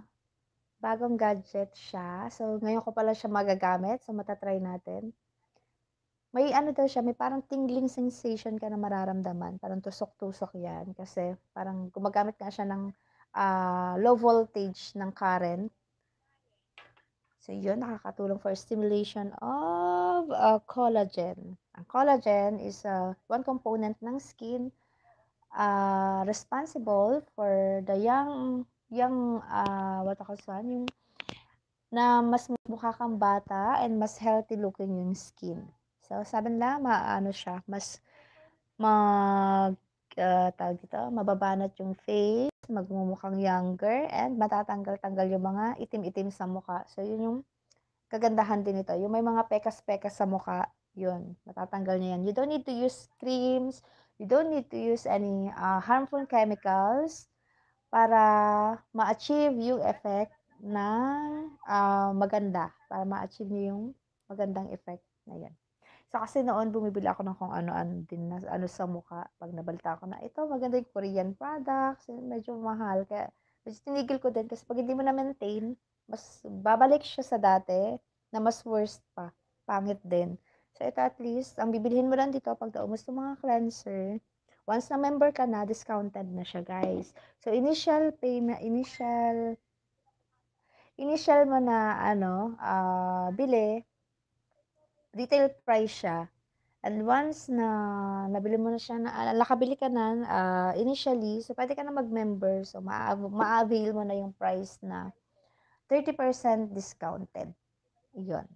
bagong gadget siya. So, ngayon ko pala siya magagamit. So, matatry natin. May ano daw siya, may parang tingling sensation ka na mararamdaman. Parang tusok-tusok yan. Kasi parang gumagamit nga siya ng uh, low voltage ng current. So, yun, nakakatulong for stimulation of uh, collagen. Ang collagen is uh, one component ng skin uh, responsible for the young, young, uh, what ako saan, yung na mas mukha kang bata and mas healthy looking yung skin. So, sabi nila, maano siya, mas mag, uh, tawag dito, mababanat yung face, magmumukhang younger, and matatanggal-tanggal yung mga itim-itim sa mukha. So, yun yung kagandahan din ito. Yung may mga pekas-pekas sa mukha, yun, matatanggal niya yan. You don't need to use creams, you don't need to use any uh, harmful chemicals para ma-achieve yung effect na uh, maganda, para ma-achieve niyo yung magandang effect na yan. So, kasi noon, bumibili ako ng kung ano-ano din na ano sa mukha. Pag nabalita ko na, ito, maganda yung Korean products, medyo mahal. Kaya, medyo tinigil ko din kasi pag hindi mo na-maintain, mas babalik siya sa dati na mas worst pa. Pangit din. So, ito at least, ang bibilhin mo lang dito pag naubos ng mga cleanser, once na member ka na, discounted na siya, guys. So, initial payment, initial, initial mo na, ano, uh, bili, retail price siya. And once na nabili mo na siya, na, uh, nakabili ka na uh, initially, so pwede ka na mag-member. So ma-avail mo na yung price na 30% discounted. Yun.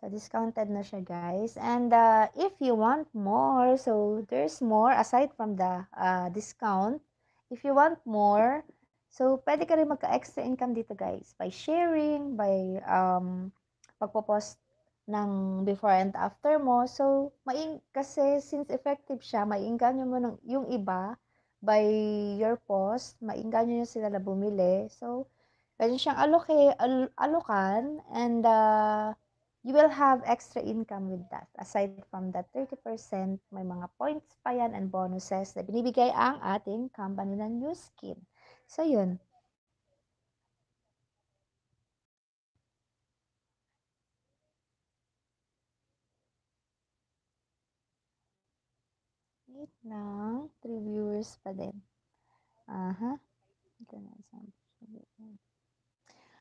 So discounted na siya guys. And uh, if you want more, so there's more aside from the uh, discount. If you want more, so pwede ka rin magka-extra income dito guys by sharing, by um, pagpo-post ng before and after mo. So, maing kasi since effective siya, maiinganyo mo ng, yung iba by your post, maingganyo nyo sila na bumili. So, pwede siyang aloke, al, alokan and uh, you will have extra income with that. Aside from that 30%, may mga points pa yan and bonuses na binibigay ang ating company ng New Skin. So, yun. Wait lang. Three viewers pa din. Aha. Ito na.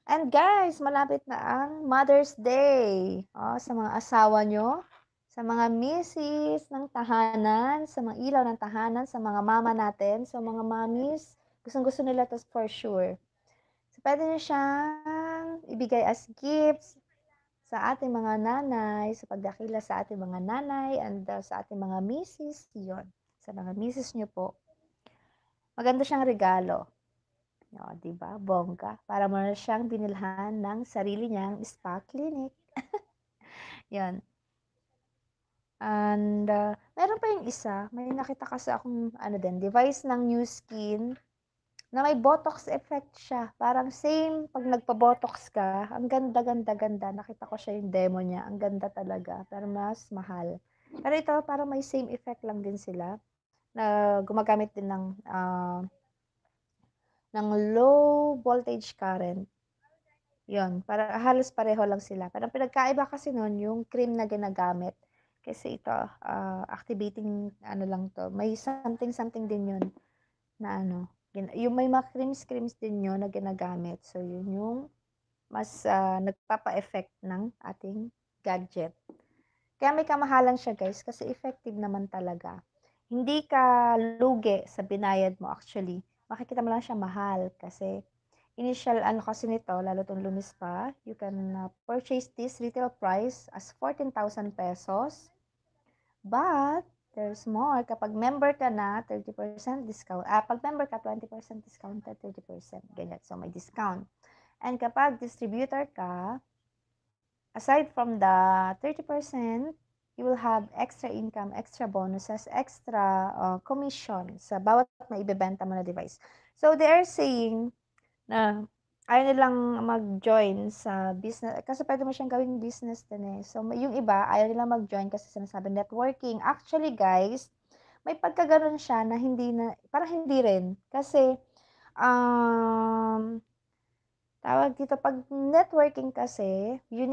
And guys, malapit na ang Mother's Day. Oh, sa mga asawa nyo, sa mga misis ng tahanan, sa mga ilaw ng tahanan, sa mga mama natin, sa mga mamis, gustong-gusto nila to for sure. So, pwede nyo siyang ibigay as gifts sa ating mga nanay, sa pagdakila sa ating mga nanay, and uh, sa ating mga misis, yon Sa mga misis nyo po. Maganda siyang regalo. O, di ba? Bongga. Para mo na siyang binilhan ng sarili niyang spa clinic. Yan. And, uh, meron pa yung isa. May nakita kasi akong, ano din, device ng New Skin na may botox effect siya. Parang same pag nagpa-botox ka. Ang ganda, ganda, ganda. Nakita ko siya yung demo niya. Ang ganda talaga. Pero mas mahal. Pero ito, parang may same effect lang din sila. Na gumagamit din ng, uh, ng low voltage current. Yon, para halos pareho lang sila. Pero pinagkaiba kasi noon yung cream na ginagamit. Kasi ito, uh, activating ano lang to. May something something din yun na ano, yung may mga creams creams din yun na ginagamit. So yun yung mas uh, nagpapa-effect ng ating gadget. Kaya may kamahalan siya guys kasi effective naman talaga. Hindi ka lugi sa binayad mo actually. Makikita mo lang siya mahal kasi initial ano kasi nito, lalo itong lumis pa, you can uh, purchase this retail price as 14,000 pesos. But, there's more. Kapag member ka na, 30% discount. Ah, pag member ka, 20% discounted, 30%. Ganyan. So, may discount. And kapag distributor ka, aside from the 30%, you will have extra income, extra bonuses, extra uh, commission sa bawat maibebenta mo na device. So, they are saying na ayaw nilang mag-join sa business kasi pwede mo siyang gawing business din eh. So, yung iba, ayaw nilang mag-join kasi sinasabi networking. Actually, guys, may pagkaganon siya na hindi na, parang hindi rin. Kasi, um, tawag dito, pag networking kasi, you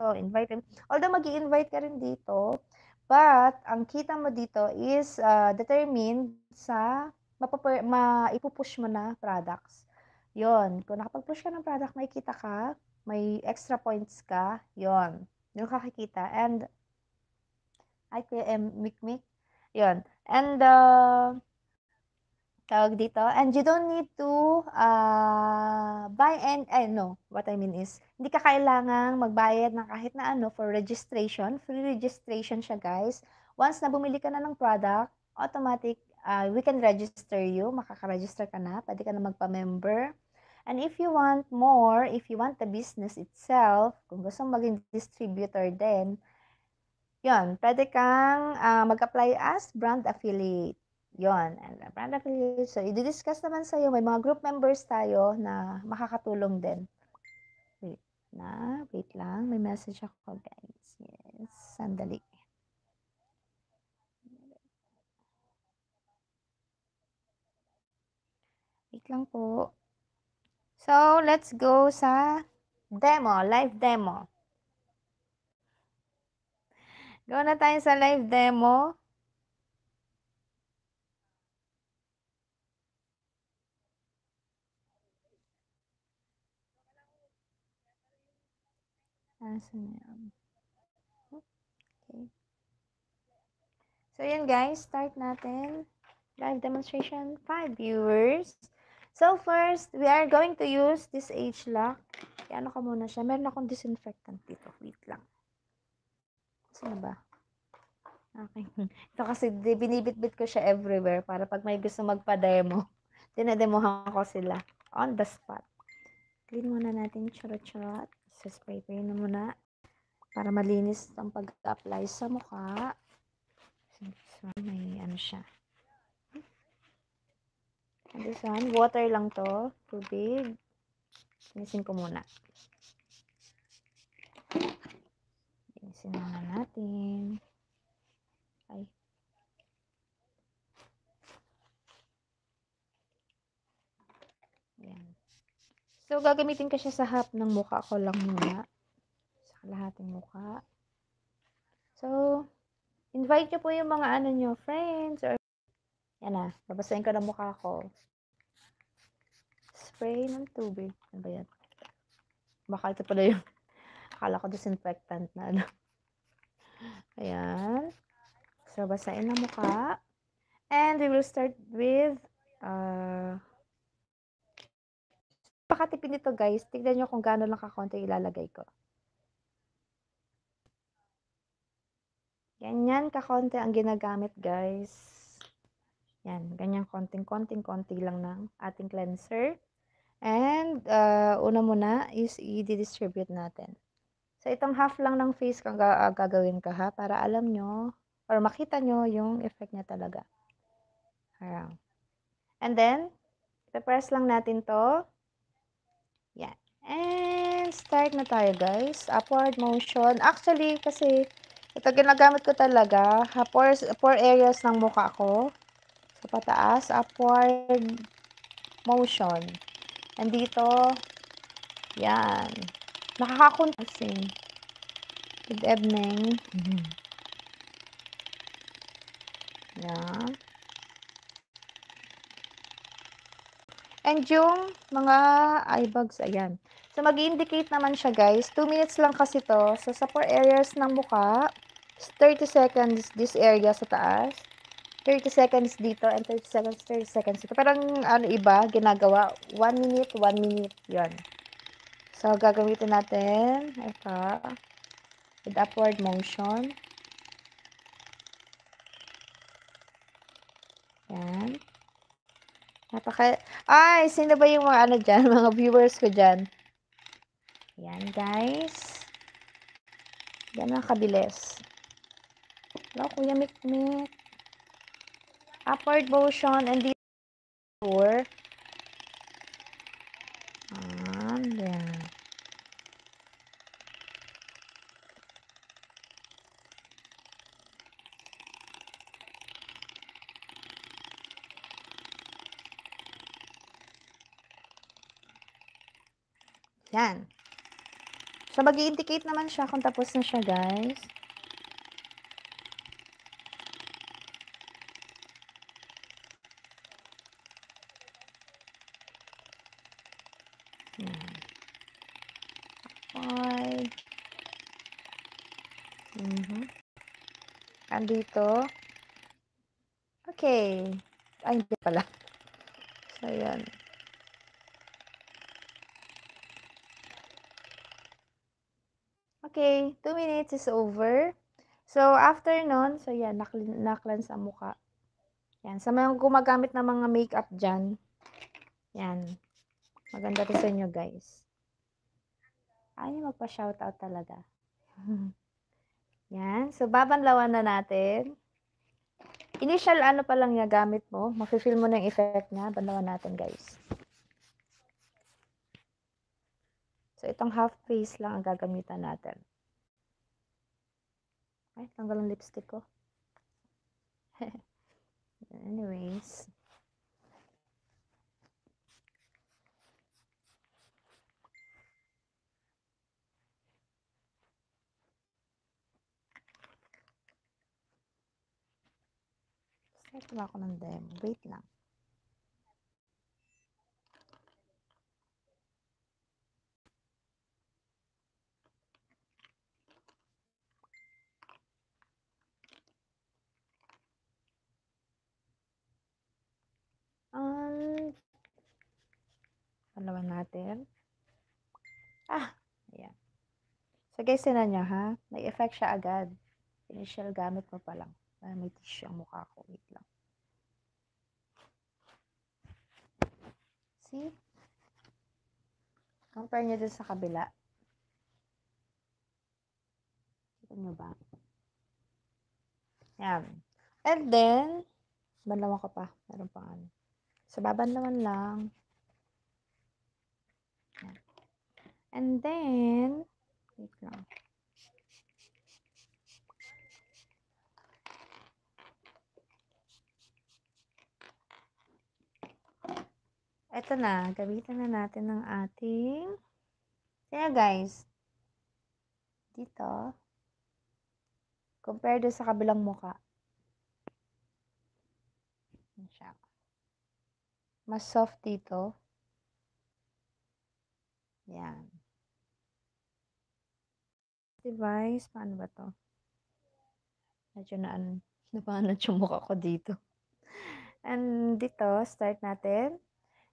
need to invite them. Although, mag invite ka rin dito, but, ang kita mo dito is uh, determined sa maipupush mo na products. Yon, kung nakapag-push ka ng product, makikita ka, may extra points ka, yon. Yung kakikita. And, ay, Kuya M, Mikmik. Yon. And, uh, tawag dito. And you don't need to uh, buy and, eh, no, what I mean is, hindi ka kailangang magbayad ng kahit na ano for registration. Free registration siya, guys. Once na bumili ka na ng product, automatic uh, we can register you. Makaka-register ka na. Pwede ka na magpa-member. And if you want more, if you want the business itself, kung gusto maging distributor din, yon pwede kang uh, mag-apply as brand affiliate. Yon, and brand affiliate. So, i-discuss naman sa'yo. May mga group members tayo na makakatulong din. Wait na, wait lang. May message ako, guys. Yes, sandali. Wait lang po. So, let's go sa demo, live demo. Go na tayo sa live demo. Asan yan? Okay. So, yan guys, start natin. Live demonstration, 5 viewers. So first, we are going to use this age lock. Ano ka muna siya. Meron akong disinfectant dito. Wait lang. Saan ba? Okay. Ito kasi binibit-bit ko siya everywhere para pag may gusto magpa-demo, dinademohan ko sila on the spot. Clean muna natin charot-charot. Spray ko na muna para malinis ang pag-apply sa mukha. So, may ano siya. And this one, water lang to. Tubig. Linisin ko muna. Linisin muna natin. Ay. Ayan. So, gagamitin ko siya sa half ng mukha ko lang muna. Sa kalahating mukha. So, invite nyo po yung mga ano nyo, friends or yan na, babasahin ko na mukha ko. Spray ng tubig. Ano ba yan? Baka ito pala yung, akala ko disinfectant na ano. Ayan. So, basahin ang mukha. And we will start with, uh, pakatipin nito guys. Tignan nyo kung gaano lang kakonti ilalagay ko. Ganyan kakonti ang ginagamit guys. Yan, ganyan konting-konting-konti lang ng ating cleanser. And, uh, una muna is i-di-distribute natin. So, itong half lang ng face kang ah, gagawin ko ha, para alam nyo or makita nyo yung effect niya talaga. Ayan. And then, i-press lang natin to. Yan. And, start na tayo guys. Upward motion. Actually, kasi, ito ginagamit ko talaga. Pores, pore areas ng mukha ko. So, pataas, upward motion. And dito, yan. Nakakakuntasin. Good evening. Yan. And yung mga eye bags, ayan. So, mag indicate naman siya, guys. 2 minutes lang kasi to. So, sa 4 areas ng mukha, 30 seconds this area sa taas. 30 seconds dito and 30 seconds, 30 seconds dito. Parang ano iba, ginagawa. 1 minute, 1 minute. Yon. So, gagamitin natin. Ito. With upward motion. Yan. Napaka... Ay, sino ba yung mga ano dyan? Mga viewers ko dyan. Yan, guys. Yan ang kabilis. Hello, Kuya Mikmik upward motion and dito four. And yan. Yan. So, mag-indicate naman siya kung tapos na siya, guys. Yan. Five. Mhm. Andito. Okay. Ay, hindi pala. So, yan. Okay, 2 minutes is over. So, after nun, so yan, naklans ang mukha. Yan, sa mga gumagamit ng mga makeup dyan, yan, maganda to sa inyo guys. Ayaw magpa-shoutout talaga. yan, so babanlawan na natin. Initial ano pa lang niya gamit mo, mafe-feel mo na yung effect niya, banlawan natin guys. So, itong half face lang ang gagamitan natin. Ay, tanggal ang lipstick ko. Anyways. Start ba ako ng demo? Wait lang. Um, palawan natin. Ah, ayan. So guys, sinan nyo ha. May effect siya agad. Initial gamit mo pa lang. Ah, may tissue ang mukha ko. Wait lang. See? Compare nyo dun sa kabila. Kita nyo ba? Yan. And then, banlawan ko pa. Meron pang ano. Sa baban naman lang. And then, wait lang. Ito na, gamitin na natin ng ating, kaya guys, dito, compare sa kabilang muka. Yan siya. Mas soft dito. Yan. Device, paano ba to? Medyo na napanat yung mukha ko dito. And dito, start natin.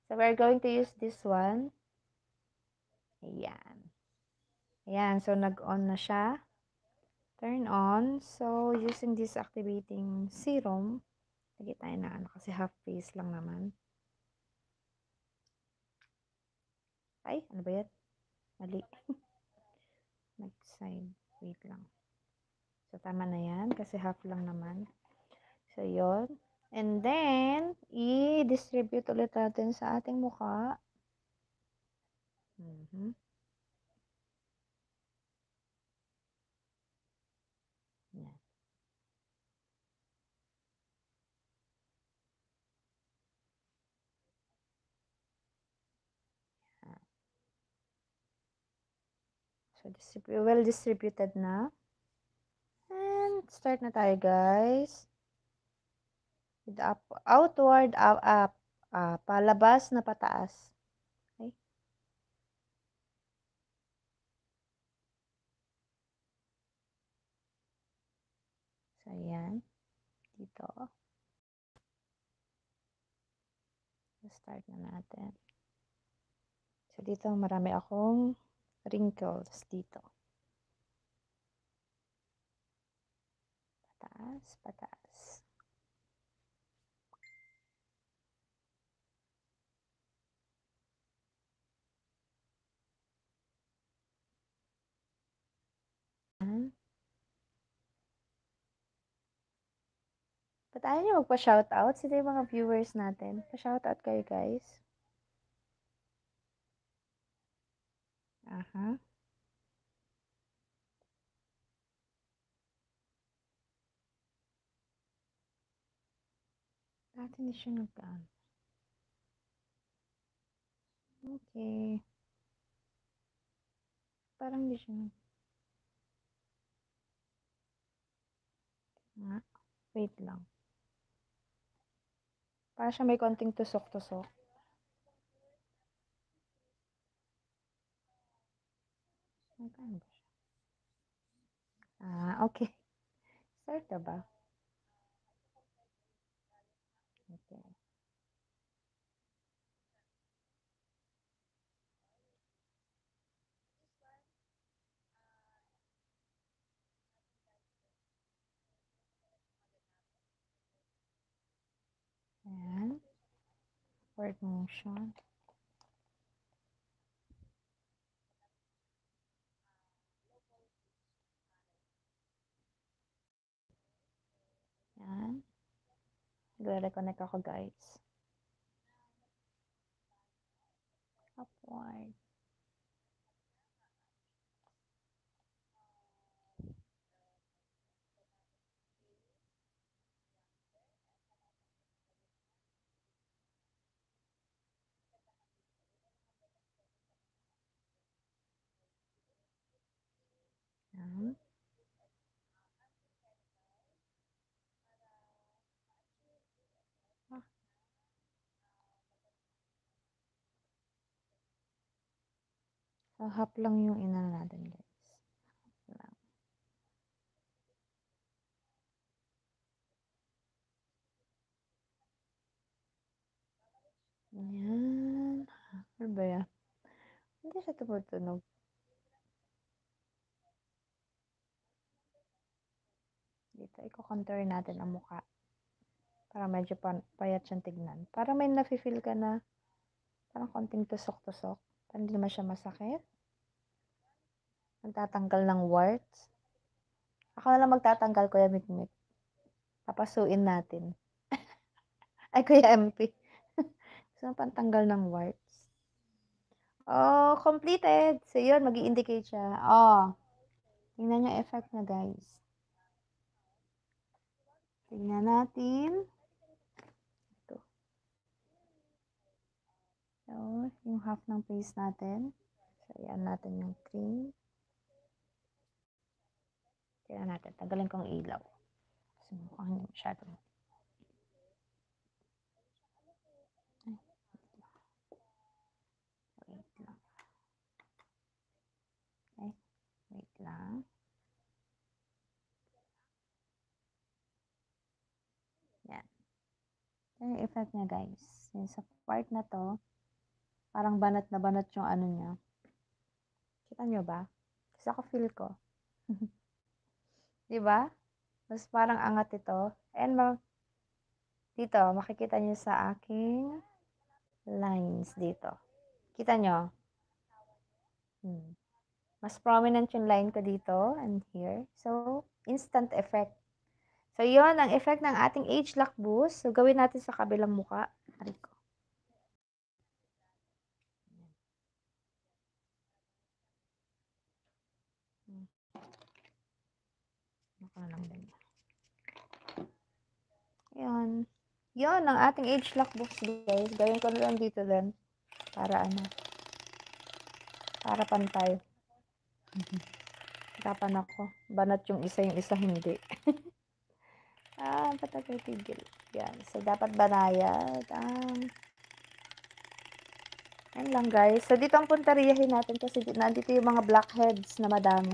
So, we're going to use this one. Ayan. Ayan, so nag-on na siya. Turn on. So, using this activating serum, lagi tayo na ano, kasi half face lang naman. Ay, ano ba yan? Mali. Nag-side. Wait lang. So, tama na yan. Kasi half lang naman. So, yon And then, i-distribute ulit natin sa ating mukha. Mm-hmm. So, distrib well distributed na. And, start na tayo, guys. With up, outward, up, up, uh, palabas na pataas. Okay? So, ayan. Dito. start na natin. So, dito marami akong wrinkles dito. Pataas, pataas. Ba't ayaw niyo magpa-shoutout? Sino yung mga viewers natin? Pa-shoutout kayo, guys. Aha. Dati hindi siya nagkaan. Okay. Parang hindi siya nag... Nga. Wait lang. Para siya may konting tusok-tusok. Ba siya? Ah, okay. Start ba? Okay. Ayan. Word motion. Ayan. Nagre-reconnect ako guys. Upward. Ayan. So, half lang yung ina natin guys. Ayan. Ano ba yan? Hindi siya tumutunog. Dito, i-contour natin ang mukha. Para medyo payat siyang tignan. Para may nafe-feel ka na parang konting tusok-tusok. Hindi naman siya masakit. Magtatanggal ng warts. Ako na lang magtatanggal, Kuya Mikmik. Papasuin natin. Ay, Kuya MP. Gusto mo pantanggal ng warts? Oh, completed. So, yun, mag indicate siya. Oh. Tingnan niyo effect niya, guys. Tingnan natin. Ito. So, yung half ng face natin. So, ayan natin yung cream. Tingnan natin. Tagalin kong ilaw. Kasi mukhang hindi masyado. Wait lang. Okay. Wait lang. Yan. Yan yung effect niya, guys. Yung sa part na to, parang banat na banat yung ano niya. Kita nyo ba? Kasi ako feel ko. Di ba? Mas parang angat ito. And ma dito, makikita nyo sa aking lines dito. Kita nyo? Hmm. Mas prominent yung line ko dito and here. So, instant effect. So, yon ang effect ng ating age lock boost. So, gawin natin sa kabilang muka. Aray. Na lang din. Yan. Ang ating age lock boost, guys. Gawin ko na lang dito din. Para ano. Para pantay. Tapan ako. Banat yung isa, yung isa hindi. ah, patagay tigil. Yan. So, dapat banayad. Ah. Yan lang, guys. So, dito ang puntariyahin natin kasi nandito yung mga blackheads na madami.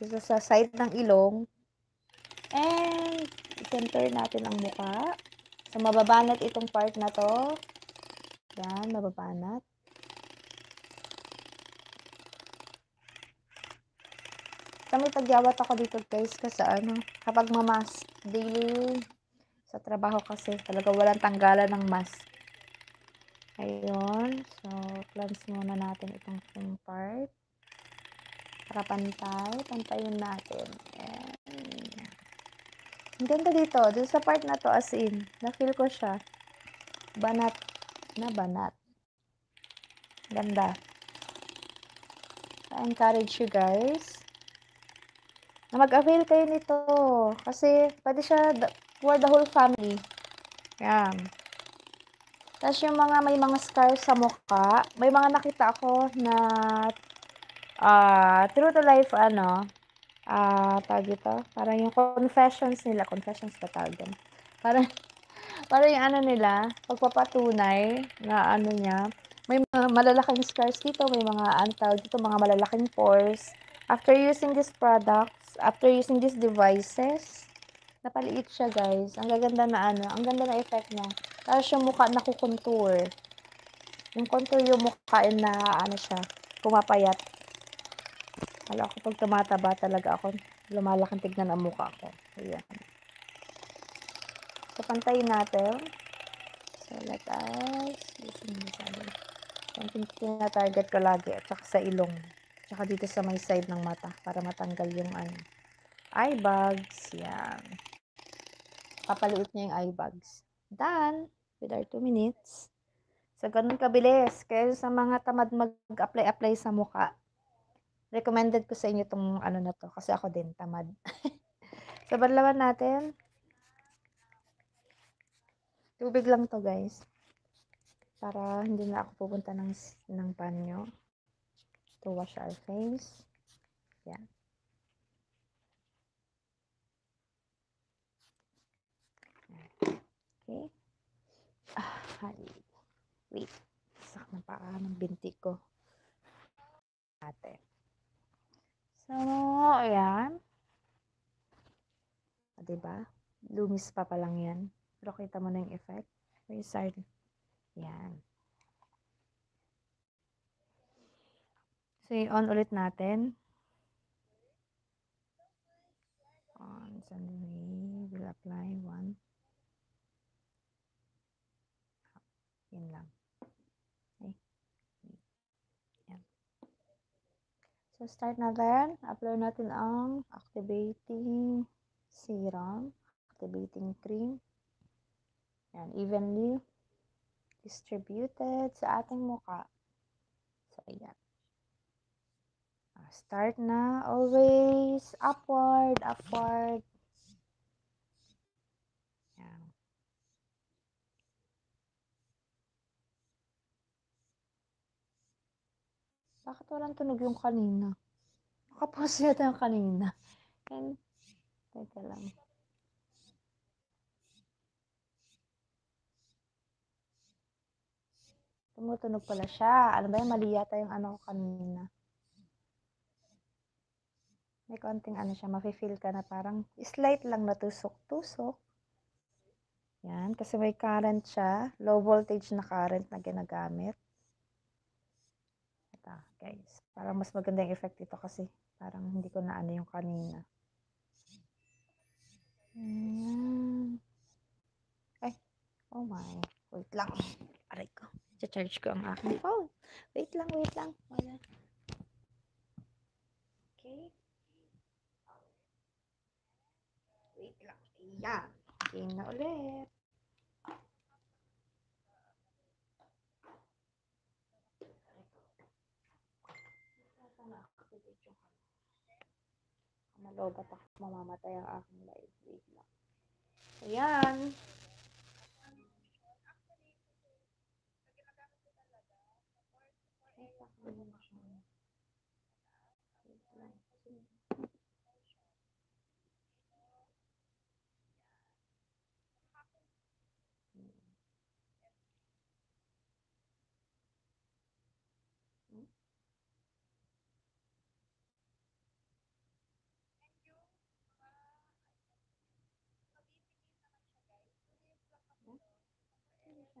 Dito sa side ng ilong. And, center natin ang muka. So, mababanat itong part na to. Yan, mababanat. Kami tagyawat ako dito guys kasi ano, kapag mamask daily sa trabaho kasi talaga walang tanggalan ng mask. Ayun. So, cleanse muna natin itong part. Para pantay. Pantayin natin. Ang ganda dito. Dito sa part na to as in. Na-feel ko siya. Banat. Na banat. Ganda. I encourage you guys na mag-avail kayo nito. Kasi, pwede siya for the whole family. Yan. Tapos yung mga may mga scars sa mukha, may mga nakita ako na uh, true to life, ano, ah, uh, tawag ito, parang yung confessions nila, confessions ba tawag yan? Parang, parang yung ano nila, pagpapatunay na ano niya, may mga malalaking scars dito, may mga, tawag dito, mga malalaking pores. After using these products, after using these devices, napaliit siya guys. Ang gaganda na ano, ang ganda na effect niya. Tapos yung mukha nakukontour. Yung contour yung mukha na ano siya, pumapayat. Wala ako pag tumataba talaga ako, lumalaking tignan ang mukha ko. Ayan. So, pantayin natin. So, let us, yung tina-target ko lagi at saka sa ilong. Tsaka dito sa may side ng mata para matanggal yung ano, eye bags. Yan. Papaliit niya yung eye bags. Done with our 2 minutes. So, ganun kabilis. Kaya sa mga tamad mag-apply-apply sa muka, recommended ko sa inyo itong ano na to. Kasi ako din, tamad. so, banlawan natin. Tubig lang to guys. Para hindi na ako pupunta ng, ng banyo. To wash our face. Yan. Okay. Ah. Wait. Sak na paa ng binti ko. Ate. So, ayan. Ah, diba? Lumis pa pa lang yan. Pero kita mo na yung effect. Very side. Yan. So, on ulit natin. On, suddenly, will apply one. Yun lang. Okay. Yan. So, start natin. Apply natin ang activating serum, activating cream. Yan, evenly distributed sa ating muka. So, ayan. Ah, start na. Always upward, upward. Bakit walang tunog yung kanina? Nakapause yata yung kanina. And, teka lang. Tumutunog pala siya. Ano ba yung mali yata yung ano ko kanina. May konting ano siya, mafe-feel ka na parang slight lang na tusok-tusok. Yan, kasi may current siya. Low voltage na current na ginagamit guys. Parang mas maganda yung effect dito kasi parang hindi ko na ano yung kanina. Hmm. Ay, oh my. Wait lang. Aray ko. Cha-charge ko ang aking phone. Wait lang, wait lang. Wala. Okay. Wait lang. Ayan. Game na ulit. Malobat ako. Mamamatay ang aking live. Wait lang. Ayan.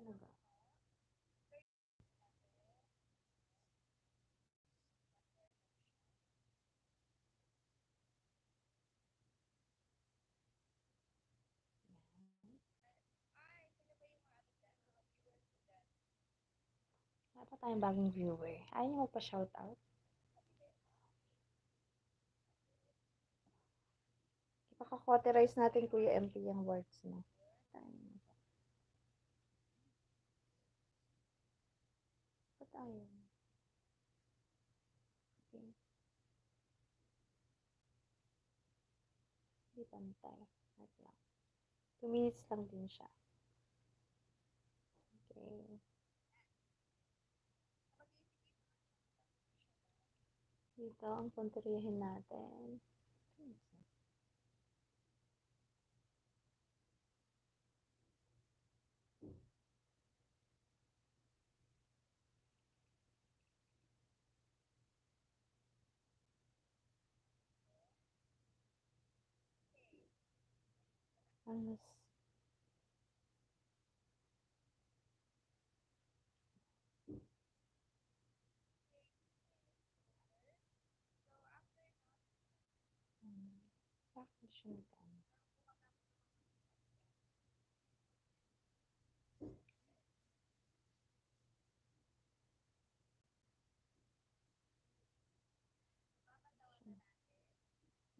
Nag Wala pa tayong bagong viewer. Ayaw niyo magpa-shoutout? Ipaka-cauterize natin Kuya MP yung words mo. Tayo. Ayaw? Okay. Hindi pantay. Wait lang. Two minutes lang din siya. Okay. Dito ang kontriyahin natin. Mas Hmm. Bakit siya nag-ano?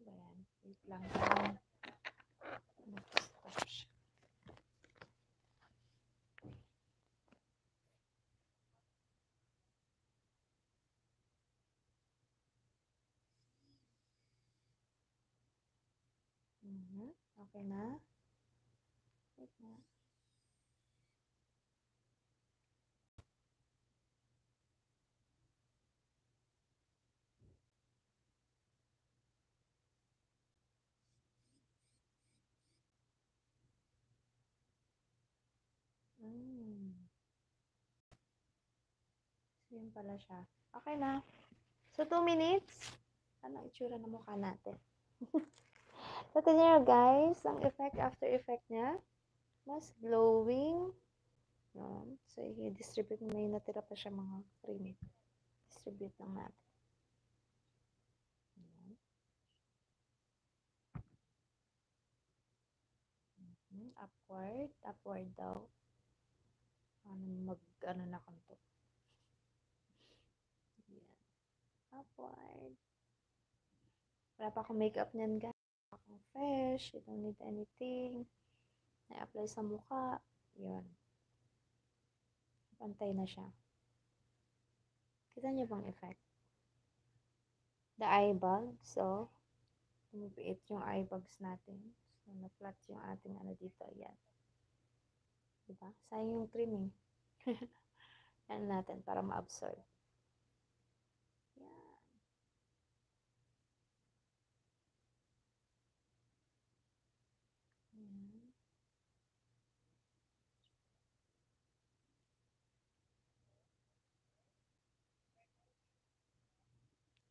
Ba yan? Wait lang. Mhm. Okay na? Wait na. Hmm. So, yun pala siya. Okay na. So, 2 minutes. Ano itsura ng mukha natin? tignan nyo guys, ang effect after effect niya. Mas glowing. Yun. So, i-distribute mo. May natira pa siya mga 3 minutes. Distribute lang natin. Mhm. Upward. Upward daw. Ano mag, ano na kanto. Ayan. Upward. Wala pa akong makeup niyan, guys. Fresh. You don't need anything. Na-apply sa mukha. Yun. Pantay na siya. Kita niyo bang effect? The eye bags. So, lumipiit yung eye bags natin. So, na-flat yung ating ano dito. Ayan. Diba? Sayang yung cream eh. Yan natin para ma-absorb.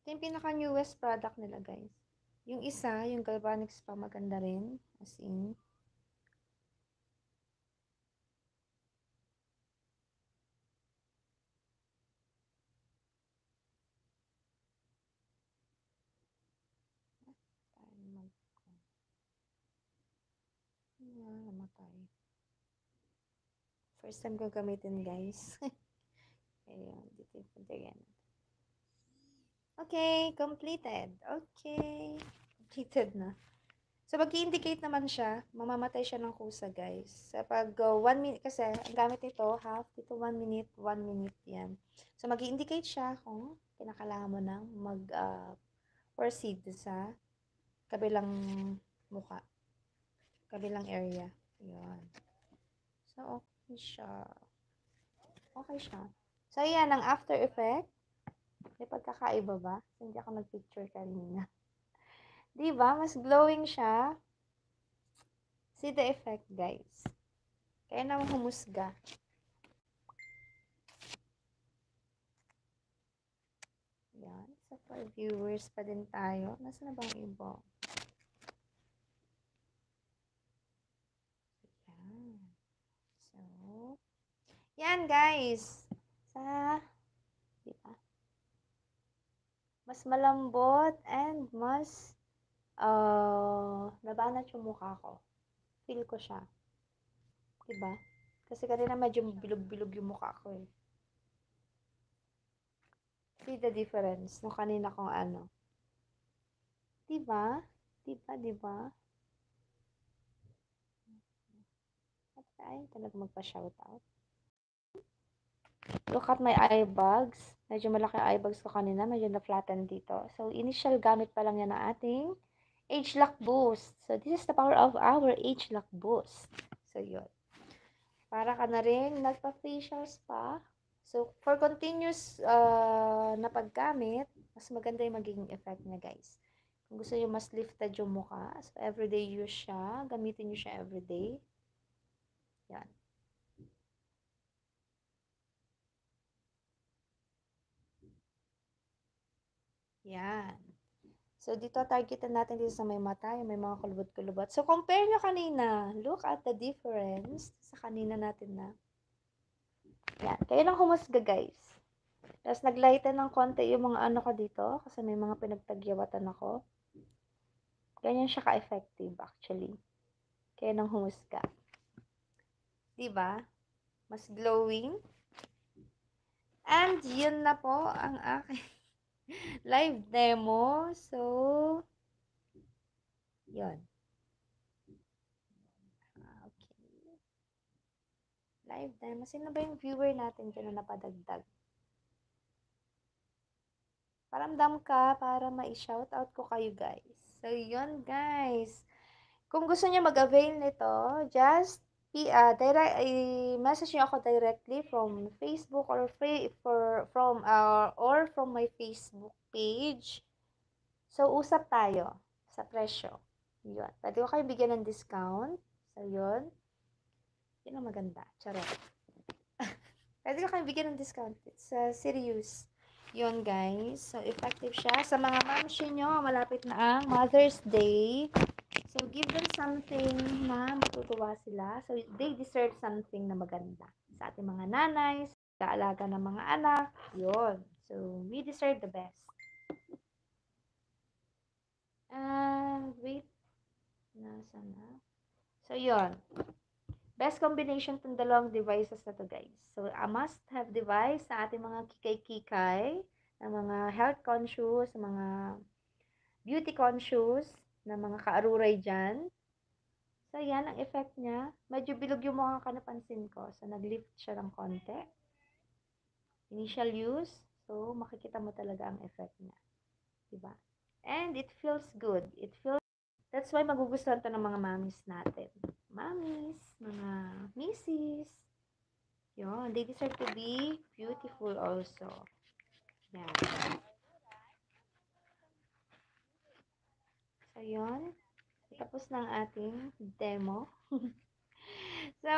Ito yung pinaka-newest product nila, guys. Yung isa, yung Galvanic Spa, maganda rin. As in. Ah, namatay. First time ko gamitin, guys. Ayun, dito yung puntayan. Okay, completed. Okay. Completed na. So, mag indicate naman siya, mamamatay siya ng kusa, guys. Sa pag 1 uh, minute, kasi ang gamit nito, half, dito 1 minute, 1 minute yan. So, mag indicate siya kung kinakailangan mo nang mag uh, sa kabilang muka. Kabilang area. Ayan. So, okay siya. Okay siya. So, yan ang after effect. May pagkakaiba ba? Hindi ako nag-picture kanina. Di ba? Mas glowing siya. See the effect, guys. Kaya naman humusga. Yan. So, for viewers pa din tayo. Nasa na bang iba? Yan. So, yan, guys. Sa, di ba? Mas malambot and mas uh, nabanat yung mukha ko. Feel ko siya. Diba? Kasi kanina medyo bilog-bilog yung mukha ko eh. See the difference nung kanina kong ano. Diba? Diba, diba? Ay, talaga magpa-shoutout. Look at my eye bags. Medyo malaki eye bags ko kanina. Medyo na-flatten dito. So, initial gamit pa lang yan na ating age lock boost. So, this is the power of our age lock boost. So, yun. Para ka na rin nagpa-facial spa. So, for continuous uh, na paggamit, mas maganda yung magiging effect niya, guys. Kung gusto niyo mas lifted yung mukha, so everyday use siya, gamitin niyo siya everyday. Yan. Yan. So, dito targetan natin dito sa may mata, yung may mga kulubot-kulubot. So, compare nyo kanina. Look at the difference sa kanina natin na. Yan. Kayo lang humusga, guys. Tapos, naglighten ng konti yung mga ano ko dito. Kasi may mga pinagtagyawatan ako. Ganyan siya ka-effective, actually. Kaya nang humusga. Diba? Mas glowing. And, yun na po ang aking live demo. So. Ah, okay. Live demo. Sino ba yung viewer natin dyan na napadagdag? Paramdam ka para ma-shoutout ko kayo guys. So, yun guys. Kung gusto niyo mag-avail nito, just uh, direct, i-message niyo ako directly from Facebook or free, for, from, uh, or from my Facebook page. So, usap tayo sa presyo. Yun. Pwede ko kayo bigyan ng discount. So, yun. Yun ang maganda. Charot. Pwede ko kayo bigyan ng discount. It's uh, serious. Yun, guys. So, effective siya. Sa mga mamshi nyo, malapit na ang Mother's Day. So, give them something na matutuwa sila. So, they deserve something na maganda. Sa ating mga nanay, sa alaga ng mga anak, yun. So, we deserve the best. And, wait. Nasa na? So, yun. Best combination tong dalawang devices na to, guys. So, a must-have device sa ating mga kikay-kikay, na mga health conscious, mga beauty conscious, na mga kaaruray dyan. So, yan ang effect niya. Medyo bilog yung mukha ka napansin ko. So, nag-lift siya ng konti. Initial use. So, makikita mo talaga ang effect niya. Diba? And it feels good. It feels That's why magugustuhan to ng mga mamis natin. Mamis, mga missis. Yun, they deserve to be beautiful also. Yan. Ayun. Tapos na ang ating demo. so,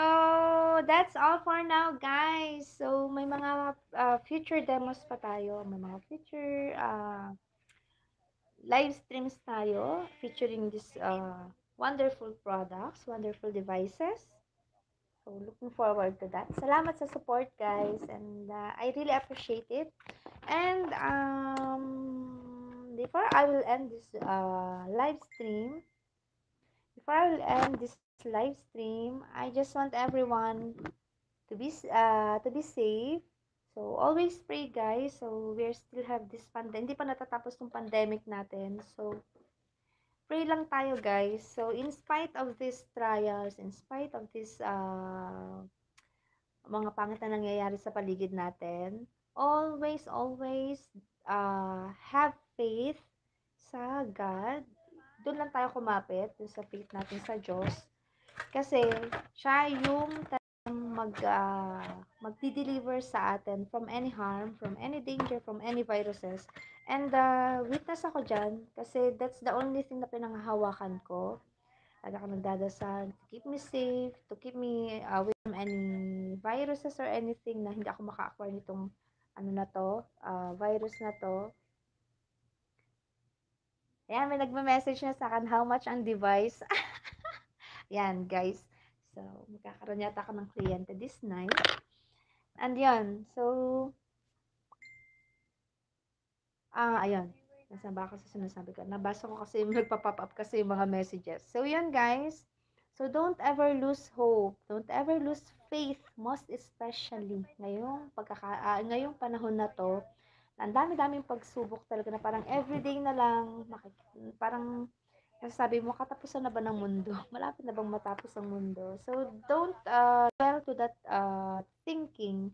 that's all for now, guys. So, may mga uh, future demos pa tayo. May mga future uh, live streams tayo featuring this uh, wonderful products, wonderful devices. So, looking forward to that. Salamat sa support, guys. And uh, I really appreciate it. And, um, before I will end this uh, live stream, before I will end this live stream, I just want everyone to be uh, to be safe. So always pray guys. So we still have this pandemic. Hindi pa natatapos ng pandemic natin. So pray lang tayo guys. So, in spite of these trials, in spite of this uh, mga pangit na nangyayari sa paligid natin, always, always uh, have faith sa God. Doon lang tayo kumapit, dun sa faith natin sa Diyos. Kasi, siya yung mag uh, magdi-deliver sa atin from any harm, from any danger, from any viruses. And uh, witness ako dyan kasi that's the only thing na pinanghahawakan ko. Lagi ako nagdadasal to keep me safe, to keep me away from any viruses or anything na hindi ako maka-acquire nitong ano na to, uh, virus na to. Ayan, may nagme-message na sa akin, how much ang device? Yan, guys. So, magkakaroon yata ako ng kliyente this night. And yun, so, ah, ayun. Nasa ba kasi sinasabi ko? Nabasa ko kasi nagpa-pop up kasi yung mga messages. So, yun guys. So, don't ever lose hope. Don't ever lose faith. Most especially ngayong, pagkaka, uh, ngayong panahon na to. Ang dami-daming pagsubok talaga na parang everyday na lang, parang sabi mo, katapusan na ba ng mundo? Malapit na bang matapos ang mundo? So, don't uh, dwell to that uh, thinking.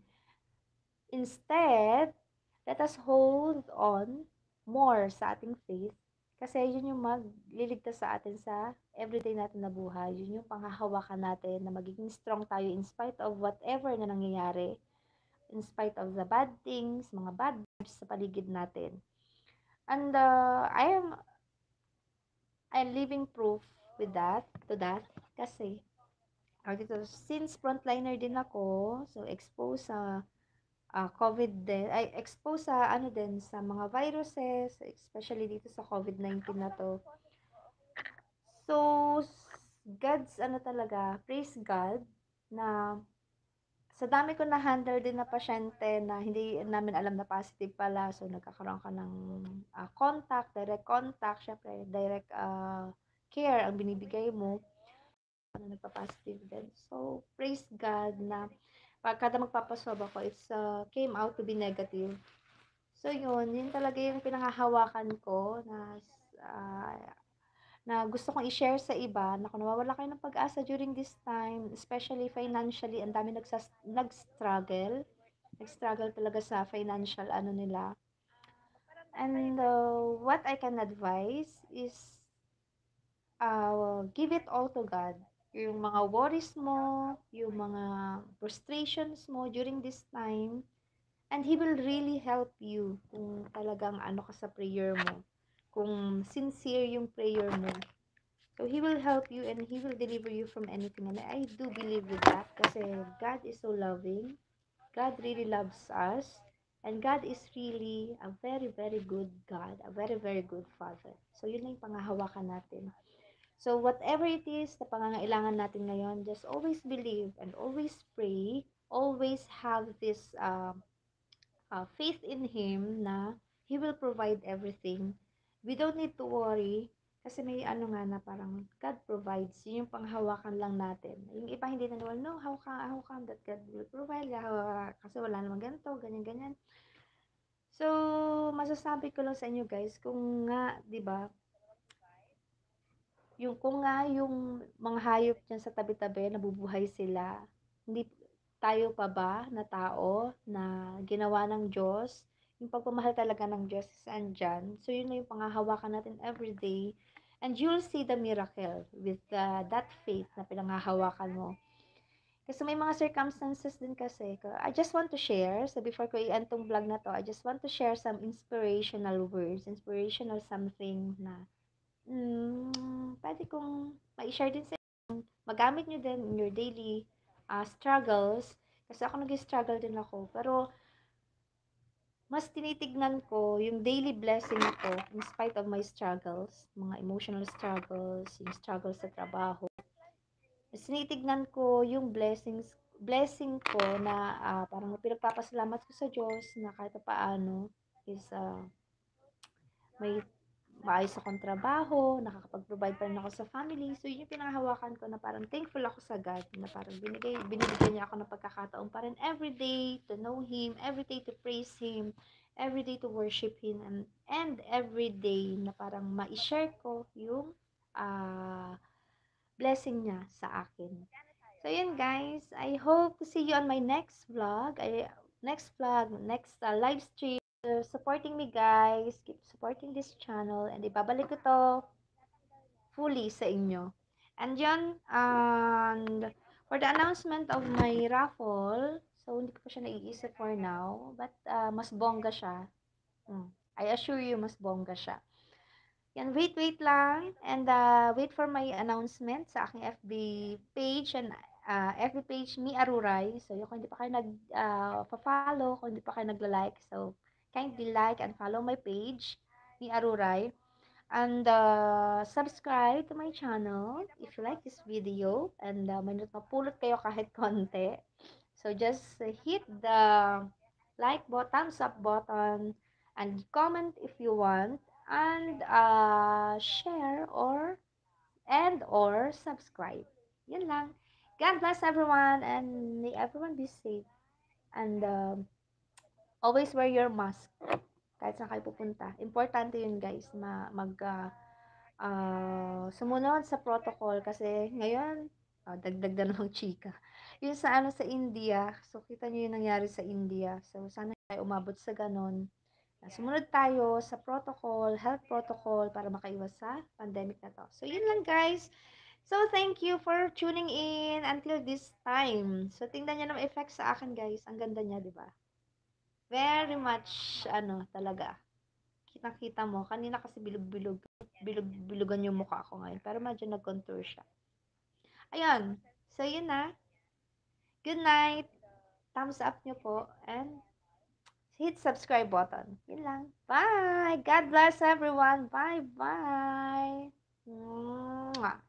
Instead, let us hold on more sa ating faith. Kasi yun yung magliligtas sa atin sa everyday natin na buhay. Yun yung panghahawakan natin na magiging strong tayo in spite of whatever na nangyayari. In spite of the bad things, mga bad sa paligid natin. And uh, I am I'm living proof with that, to that, kasi, dito, since frontliner din ako, so exposed sa uh, COVID din, ay exposed sa ano din, sa mga viruses, especially dito sa COVID-19 na to. So, God's ano talaga, praise God, na sa dami ko na-handle din na pasyente na hindi namin alam na positive pala. So, nagkakaroon ka ng uh, contact, direct contact, syempre, direct uh, care ang binibigay mo. Ano, nagpa-positive din. So, praise God na pagkada magpapasob ako, it's uh, came out to be negative. So, yun, yun talaga yung pinangahawakan ko na uh, na gusto kong i-share sa iba na kung nawawala kayo ng pag-asa during this time, especially financially, ang dami nagsas- nag-struggle. Nag-struggle talaga sa financial ano nila. And uh, what I can advise is uh, give it all to God. Yung mga worries mo, yung mga frustrations mo during this time, and He will really help you kung talagang ano ka sa prayer mo kung sincere yung prayer mo. So, He will help you and He will deliver you from anything. And I do believe with that kasi God is so loving. God really loves us. And God is really a very, very good God. A very, very good Father. So, yun na yung pangahawakan natin. So, whatever it is na pangangailangan natin ngayon, just always believe and always pray. Always have this uh, uh, faith in Him na He will provide everything we don't need to worry kasi may ano nga na parang God provides. Yun yung panghawakan lang natin. Yung iba hindi na naman, no, how come, how come that God will provide? Kasi wala naman ganito, ganyan, ganyan. So, masasabi ko lang sa inyo guys, kung nga, di ba, yung kung nga yung mga hayop dyan sa tabi-tabi, nabubuhay sila, hindi tayo pa ba na tao na ginawa ng Diyos yung pagpamahal talaga ng Diyos is andyan. So, yun na yung pangahawakan natin every day. And you'll see the miracle with uh, that faith na pinangahawakan mo. Kasi may mga circumstances din kasi. I just want to share. So, before ko i-end tong vlog na to, I just want to share some inspirational words. Inspirational something na mm, pwede kong ma-share din sa inyo. Magamit nyo din in your daily uh, struggles. Kasi ako nag-struggle din ako. Pero, mas tinitignan ko yung daily blessing ko in spite of my struggles, mga emotional struggles, yung struggles sa trabaho. Mas tinitignan ko yung blessings blessing ko na uh, parang pinagpapasalamat ko sa Diyos na kahit paano is uh, may maayos akong trabaho, nakakapag-provide pa rin ako sa family. So, yun yung pinangahawakan ko na parang thankful ako sa God na parang binigay, binibigyan niya ako ng pagkakataon pa rin every day to know Him, every day to praise Him, every day to worship Him, and, and every day na parang ma-share ko yung ah, blessing niya sa akin. So, yun guys. I hope to see you on my next vlog. I, next vlog, next uh, live stream. So, supporting me guys. Keep supporting this channel. And ibabalik ko to fully sa inyo. And yun, and for the announcement of my raffle, so hindi ko pa siya naiisip for now, but uh, mas bongga siya. Hmm. I assure you, mas bongga siya. Yan, wait, wait lang. And uh, wait for my announcement sa aking FB page and uh, FB page, Mi Aruray. So, yung kung hindi pa kayo nag-follow, uh, kung hindi pa kayo nagla-like, so, kindly like and follow my page, Mi Aruray. And uh, subscribe to my channel if you like this video and uh, may mapulot kayo kahit konti. So, just hit the like button, thumbs up button, and comment if you want, and uh, share or and or subscribe. Yun lang. God bless everyone and may everyone be safe. And uh, always wear your mask kahit saan kayo pupunta. Importante yun guys, ma mag uh, uh, sumunod sa protocol kasi ngayon, uh, dagdag na namang chika. Yun sa ano sa India, so kita niyo yung nangyari sa India. So sana tayo umabot sa ganon. Sumunod tayo sa protocol, health protocol para makaiwas sa pandemic na to. So yun lang guys. So thank you for tuning in until this time. So tingnan niyo ng effects sa akin guys. Ang ganda niya, 'di ba? Very much, ano, talaga. Kitang-kita mo. Kanina kasi bilog-bilog. Bilog-bilogan yung mukha ko ngayon. Pero medyo nag-contour siya. Ayun. So, yun na. Good night. Thumbs up nyo po. And hit subscribe button. Yun lang. Bye! God bless everyone. Bye-bye! Mwah!